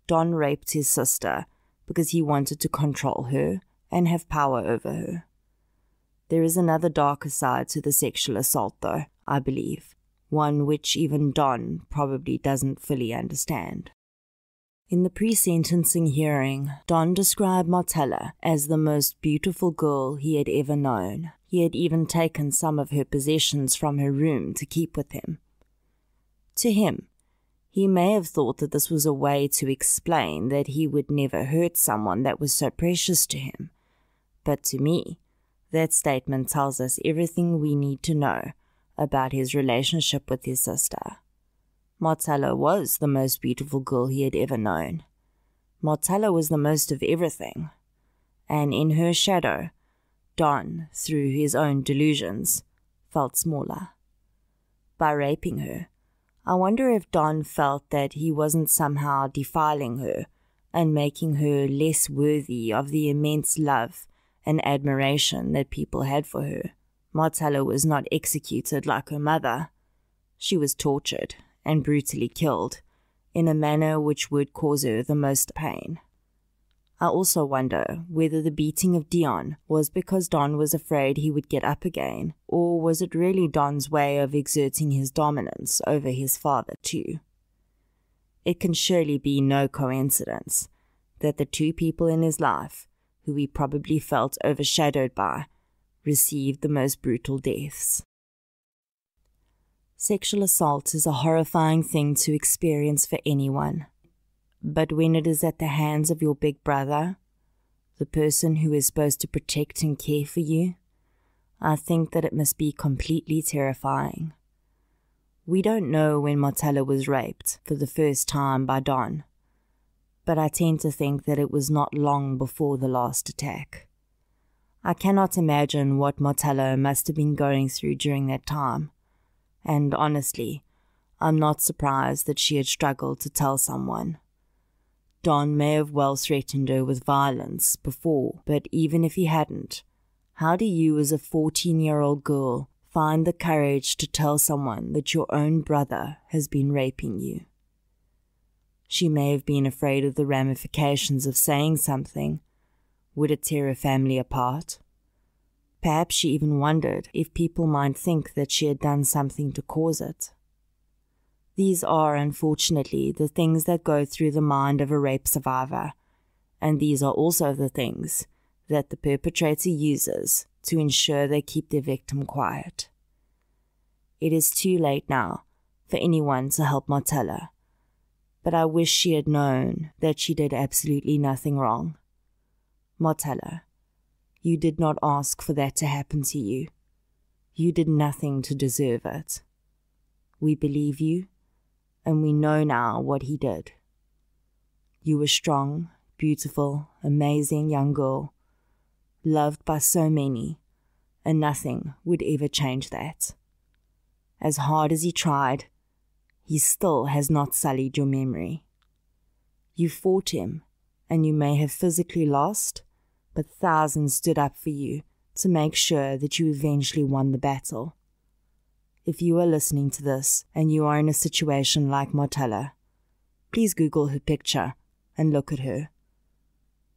Don raped his sister because he wanted to control her and have power over her. There is another darker side to the sexual assault, though, I believe, one which even Don probably doesn't fully understand. In the pre sentencing hearing, Don described Marthella as the most beautiful girl he had ever known. He had even taken some of her possessions from her room to keep with him. To him, he may have thought that this was a way to explain that he would never hurt someone that was so precious to him. But to me, that statement tells us everything we need to know about his relationship with his sister. Marthella was the most beautiful girl he had ever known. Marthella was the most of everything. And in her shadow, Don, through his own delusions, felt smaller. By raping her, I wonder if Don felt that he wasn't somehow defiling her and making her less worthy of the immense love and admiration that people had for her. Marthella was not executed like her mother. She was tortured and brutally killed in a manner which would cause her the most pain. I also wonder whether the beating of Deon was because Don was afraid he would get up again, or was it really Don's way of exerting his dominance over his father, too? It can surely be no coincidence that the two people in his life, who he probably felt overshadowed by, received the most brutal deaths. Sexual assault is a horrifying thing to experience for anyone. But when it is at the hands of your big brother, the person who is supposed to protect and care for you, I think that it must be completely terrifying. We don't know when Marthella was raped for the first time by Don, but I tend to think that it was not long before the last attack. I cannot imagine what Marthella must have been going through during that time, and honestly, I'm not surprised that she had struggled to tell someone. Don may have well threatened her with violence before, but even if he hadn't, how do you, as a 14 year old girl, find the courage to tell someone that your own brother has been raping you? She may have been afraid of the ramifications of saying something. Would it tear her family apart? Perhaps she even wondered if people might think that she had done something to cause it. These are, unfortunately, the things that go through the mind of a rape survivor, and these are also the things that the perpetrator uses to ensure they keep their victim quiet. It is too late now for anyone to help Marthella, but I wish she had known that she did absolutely nothing wrong. Marthella, you did not ask for that to happen to you. You did nothing to deserve it. We believe you and we know now what he did. You were strong, beautiful, amazing young girl, loved by so many, and nothing would ever change that. As hard as he tried, he still has not sullied your memory. You fought him, and you may have physically lost, but thousands stood up for you to make sure that you eventually won the battle. If you are listening to this and you are in a situation like Marthella, please Google her picture and look at her.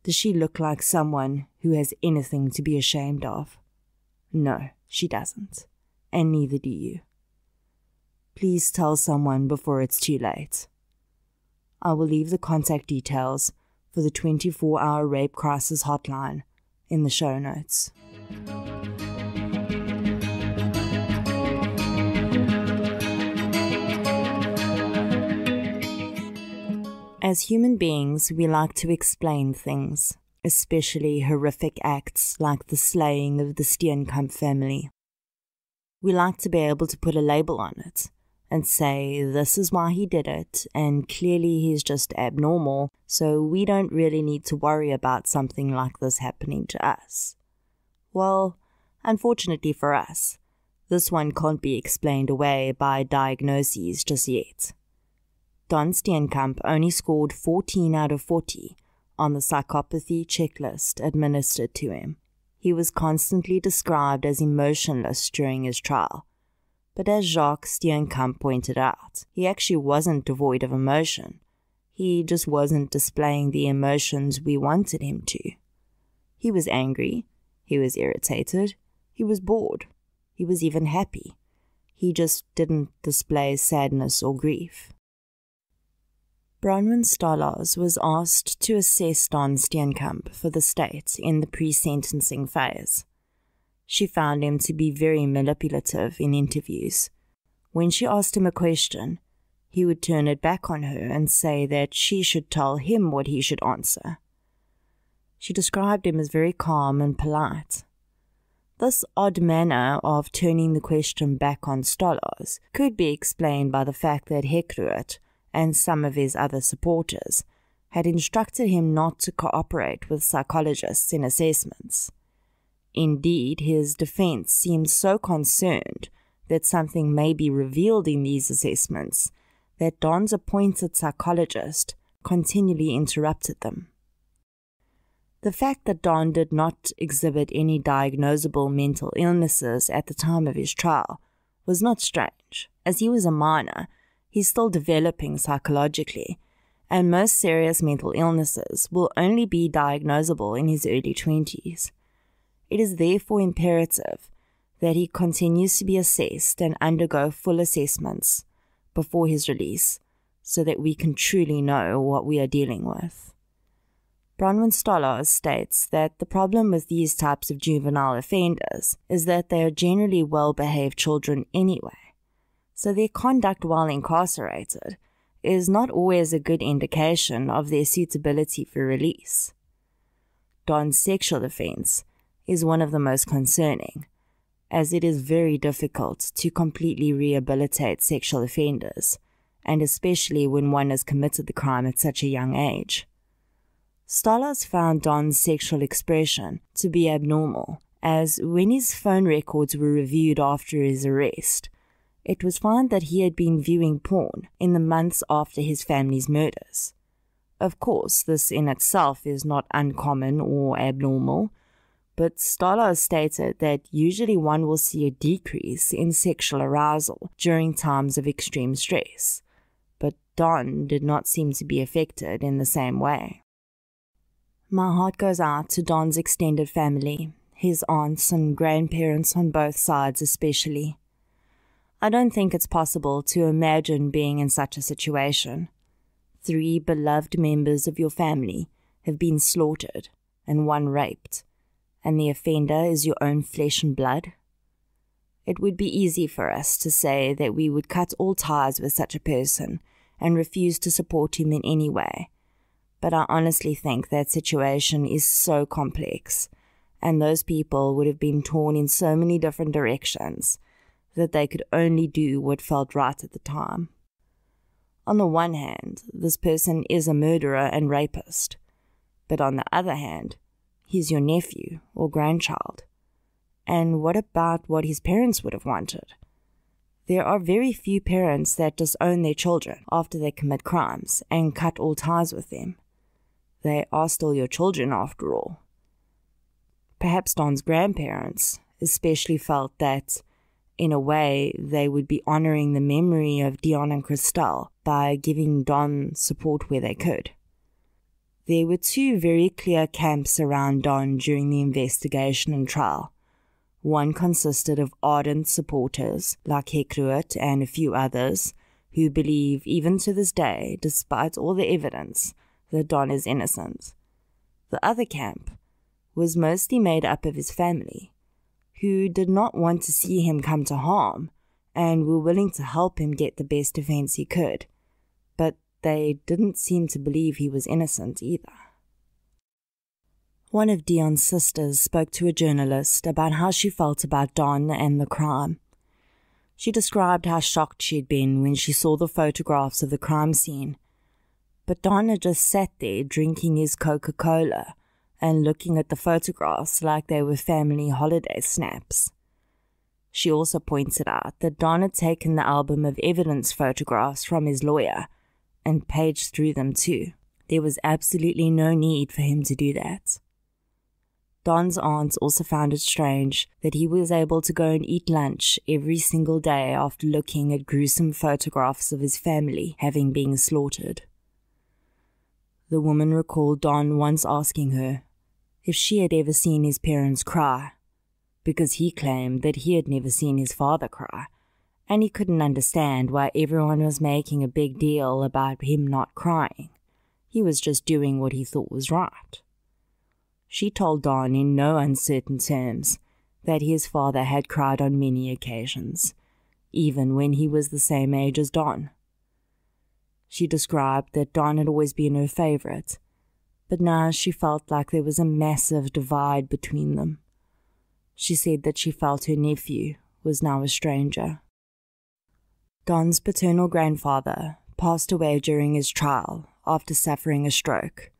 Does she look like someone who has anything to be ashamed of? No, she doesn't, and neither do you. Please tell someone before it's too late. I will leave the contact details for the 24 hour rape crisis hotline in the show notes. As human beings, we like to explain things, especially horrific acts like the slaying of the Steenkamp family. We like to be able to put a label on it and say this is why he did it, and clearly he's just abnormal, so we don't really need to worry about something like this happening to us. Well, unfortunately for us, this one can't be explained away by diagnoses just yet. Don Steenkamp only scored 14 out of 40 on the psychopathy checklist administered to him. He was constantly described as emotionless during his trial. But as Jacques Steenkamp pointed out, he actually wasn't devoid of emotion. He just wasn't displaying the emotions we wanted him to. He was angry, he was irritated, he was bored, he was even happy. He just didn't display sadness or grief. Bronwyn Stolarz was asked to assess Don Steenkamp for the state in the pre-sentencing phase. She found him to be very manipulative in interviews. When she asked him a question, he would turn it back on her and say that she should tell him what he should answer. She described him as very calm and polite. This odd manner of turning the question back on Stolarz could be explained by the fact that Heckroodt and some of his other supporters had instructed him not to cooperate with psychologists in assessments. Indeed, his defense seemed so concerned that something may be revealed in these assessments that Don's appointed psychologist continually interrupted them. The fact that Don did not exhibit any diagnosable mental illnesses at the time of his trial was not strange, as he was a minor, he's still developing psychologically, and most serious mental illnesses will only be diagnosable in his early 20s. It is therefore imperative that he continues to be assessed and undergo full assessments before his release so that we can truly know what we are dealing with. Bronwyn Stolarz states that the problem with these types of juvenile offenders is that they are generally well behaved children anyway, so their conduct while incarcerated is not always a good indication of their suitability for release. Don's sexual offense is one of the most concerning, as it is very difficult to completely rehabilitate sexual offenders, and especially when one has committed the crime at such a young age. Stolarz found Don's sexual expression to be abnormal, as when his phone records were reviewed after his arrest, it was found that he had been viewing porn in the months after his family's murders. Of course, this in itself is not uncommon or abnormal, but Stolarz stated that usually one will see a decrease in sexual arousal during times of extreme stress, but Don did not seem to be affected in the same way. My heart goes out to Don's extended family, his aunts and grandparents on both sides, especially. I don't think it's possible to imagine being in such a situation. Three beloved members of your family have been slaughtered and one raped, and the offender is your own flesh and blood. It would be easy for us to say that we would cut all ties with such a person and refuse to support him in any way but I honestly think that situation is so complex, and those people would have been torn in so many different directions that they could only do what felt right at the time. On the one hand, this person is a murderer and rapist, but on the other hand, he's your nephew or grandchild. And what about what his parents would have wanted? There are very few parents that disown their children after they commit crimes and cut all ties with them. They are still your children after all. Perhaps Don's grandparents especially felt that, in a way, they would be honoring the memory of Deon and Christel by giving Don support where they could. There were two very clear camps around Don during the investigation and trial. One consisted of ardent supporters like Heckroodt and a few others who believe, even to this day, despite all the evidence, that Don is innocent. The other camp was mostly made up of his family, who did not want to see him come to harm and were willing to help him get the best defense he could, they didn't seem to believe he was innocent either. One of Deon's sisters spoke to a journalist about how she felt about Don and the crime. She described how shocked she'd been when she saw the photographs of the crime scene but Don had just sat there drinking his Coca Cola and looking at the photographs like they were family holiday snaps. She also pointed out that Don had taken the album of evidence photographs from his lawyer and paged through them too. There was absolutely no need for him to do that. Don's aunts also found it strange that he was able to go and eat lunch every single day after looking at gruesome photographs of his family having been slaughtered. The woman recalled Don once asking her if she had ever seen his parents cry, because he claimed that he had never seen his father cry, and he couldn't understand why everyone was making a big deal about him not crying. He was just doing what he thought was right. She told Don in no uncertain terms that his father had cried on many occasions, even when he was the same age as Don. She described that Don had always been her favorite, but now she felt like there was a massive divide between them. She said that she felt her nephew was now a stranger. Don's paternal grandfather passed away during his trial after suffering a stroke.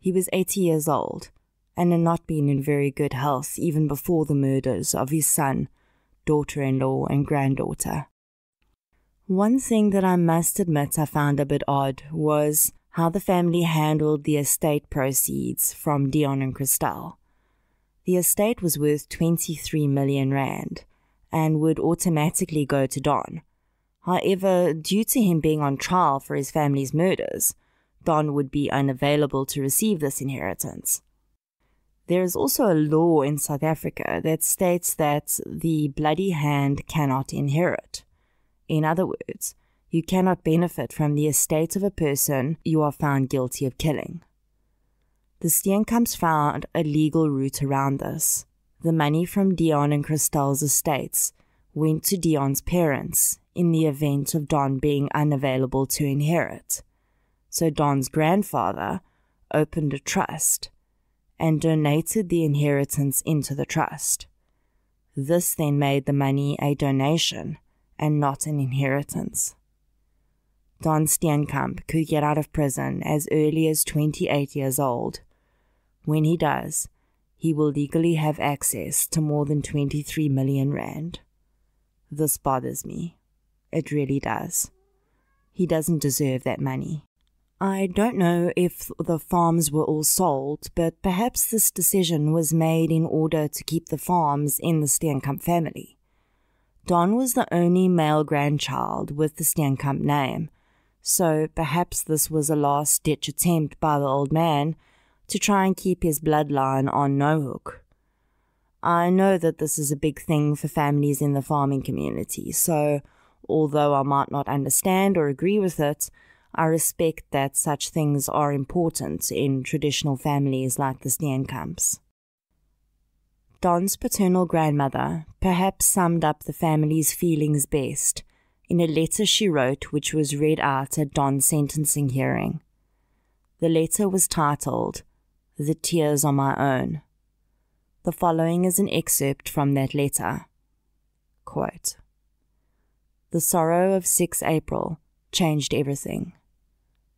He was 80 years old and had not been in very good health even before the murders of his son, daughter in law, and granddaughter. One thing that I must admit I found a bit odd was how the family handled the estate proceeds from Deon and Christel. The estate was worth 23 million rand and would automatically go to Don. However, due to him being on trial for his family's murders, Don would be unavailable to receive this inheritance. There is also a law in South Africa that states that the bloody hand cannot inherit. In other words, you cannot benefit from the estate of a person you are found guilty of killing. The Steenkamps found a legal route around this. The money from Deon and Christel's estates went to Deon's parents in the event of Don being unavailable to inherit. So Don's grandfather opened a trust and donated the inheritance into the trust. This then made the money a donation and not an inheritance. Don Steenkamp could get out of prison as early as 28 years old. When he does, he will legally have access to more than 23 million rand. This bothers me. It really does. He doesn't deserve that money. I don't know if the farms were all sold, but perhaps this decision was made in order to keep the farms in the Steenkamp family. Don was the only male grandchild with the Steenkamp name, so perhaps this was a last ditch attempt by the old man to try and keep his bloodline on Naauwhoek. I know that this is a big thing for families in the farming community, so although I might not understand or agree with it, I respect that such things are important in traditional families like the Steenkamps. Don's paternal grandmother perhaps summed up the family's feelings best in a letter she wrote, which was read out at Don's sentencing hearing. The letter was titled, The Tears on My Own. The following is an excerpt from that letter. Quote, the sorrow of 6 April changed everything.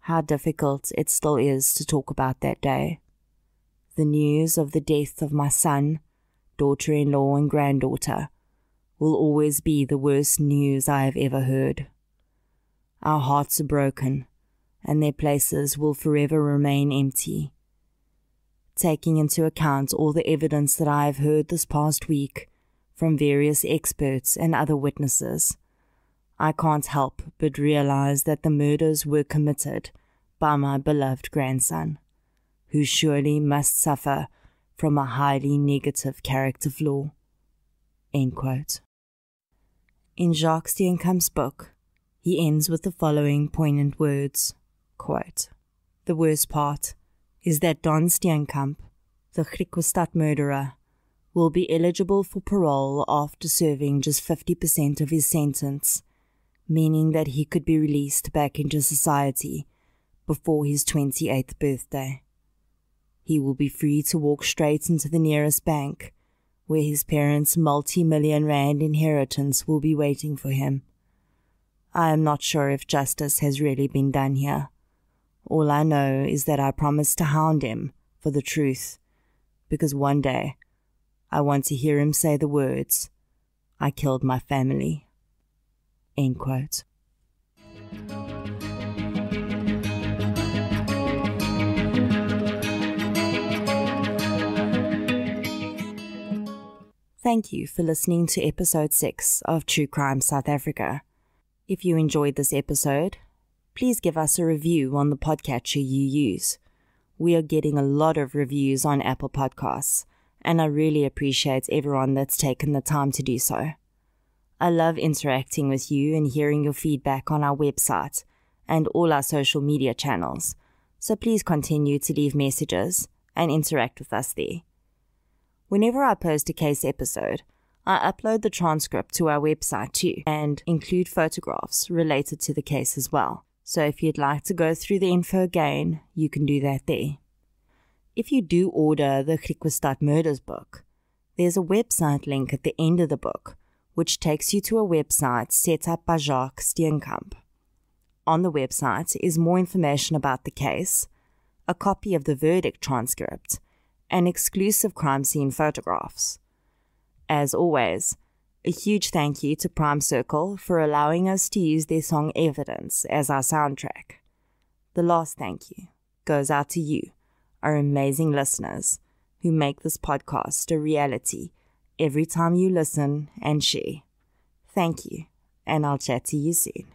How difficult it still is to talk about that day. The news of the death of my son, daughter in law, and granddaughter will always be the worst news I have ever heard. Our hearts are broken, and their places will forever remain empty. Taking into account all the evidence that I have heard this past week from various experts and other witnesses, I can't help but realize that the murders were committed by my beloved grandson, who surely must suffer from a highly negative character flaw. In Jacques Steenkamp's book, he ends with the following poignant words quote, The worst part is that Don Steenkamp, the Griekwastad murderer, will be eligible for parole after serving just 50% of his sentence, meaning that he could be released back into society before his 28th birthday. He will be free to walk straight into the nearest bank where his parents' multi million rand inheritance will be waiting for him. I am not sure if justice has really been done here. All I know is that I promised to hound him for the truth, because one day I want to hear him say the words, I killed my family. End quote. Thank you for listening to episode 6 of True Crime South Africa. If you enjoyed this episode, please give us a review on the podcatcher you use. We are getting a lot of reviews on Apple Podcasts, and I really appreciate everyone that's taken the time to do so. I love interacting with you and hearing your feedback on our website and all our social media channels, so please continue to leave messages and interact with us there. Whenever I post a case episode, I upload the transcript to our website too and include photographs related to the case as well. So if you'd like to go through the info again, you can do that there. If you do order the Griekwastad Murders book, there's a website link at the end of the book, which takes you to a website set up by Jacques Steenkamp. On the website is more information about the case, a copy of the verdict transcript, and exclusive crime scene photographs. As always, a huge thank you to Prime Circle for allowing us to use their song Evidence as our soundtrack. The last thank you goes out to you, our amazing listeners, who make this podcast a reality every time you listen and share. Thank you, and I'll chat to you soon.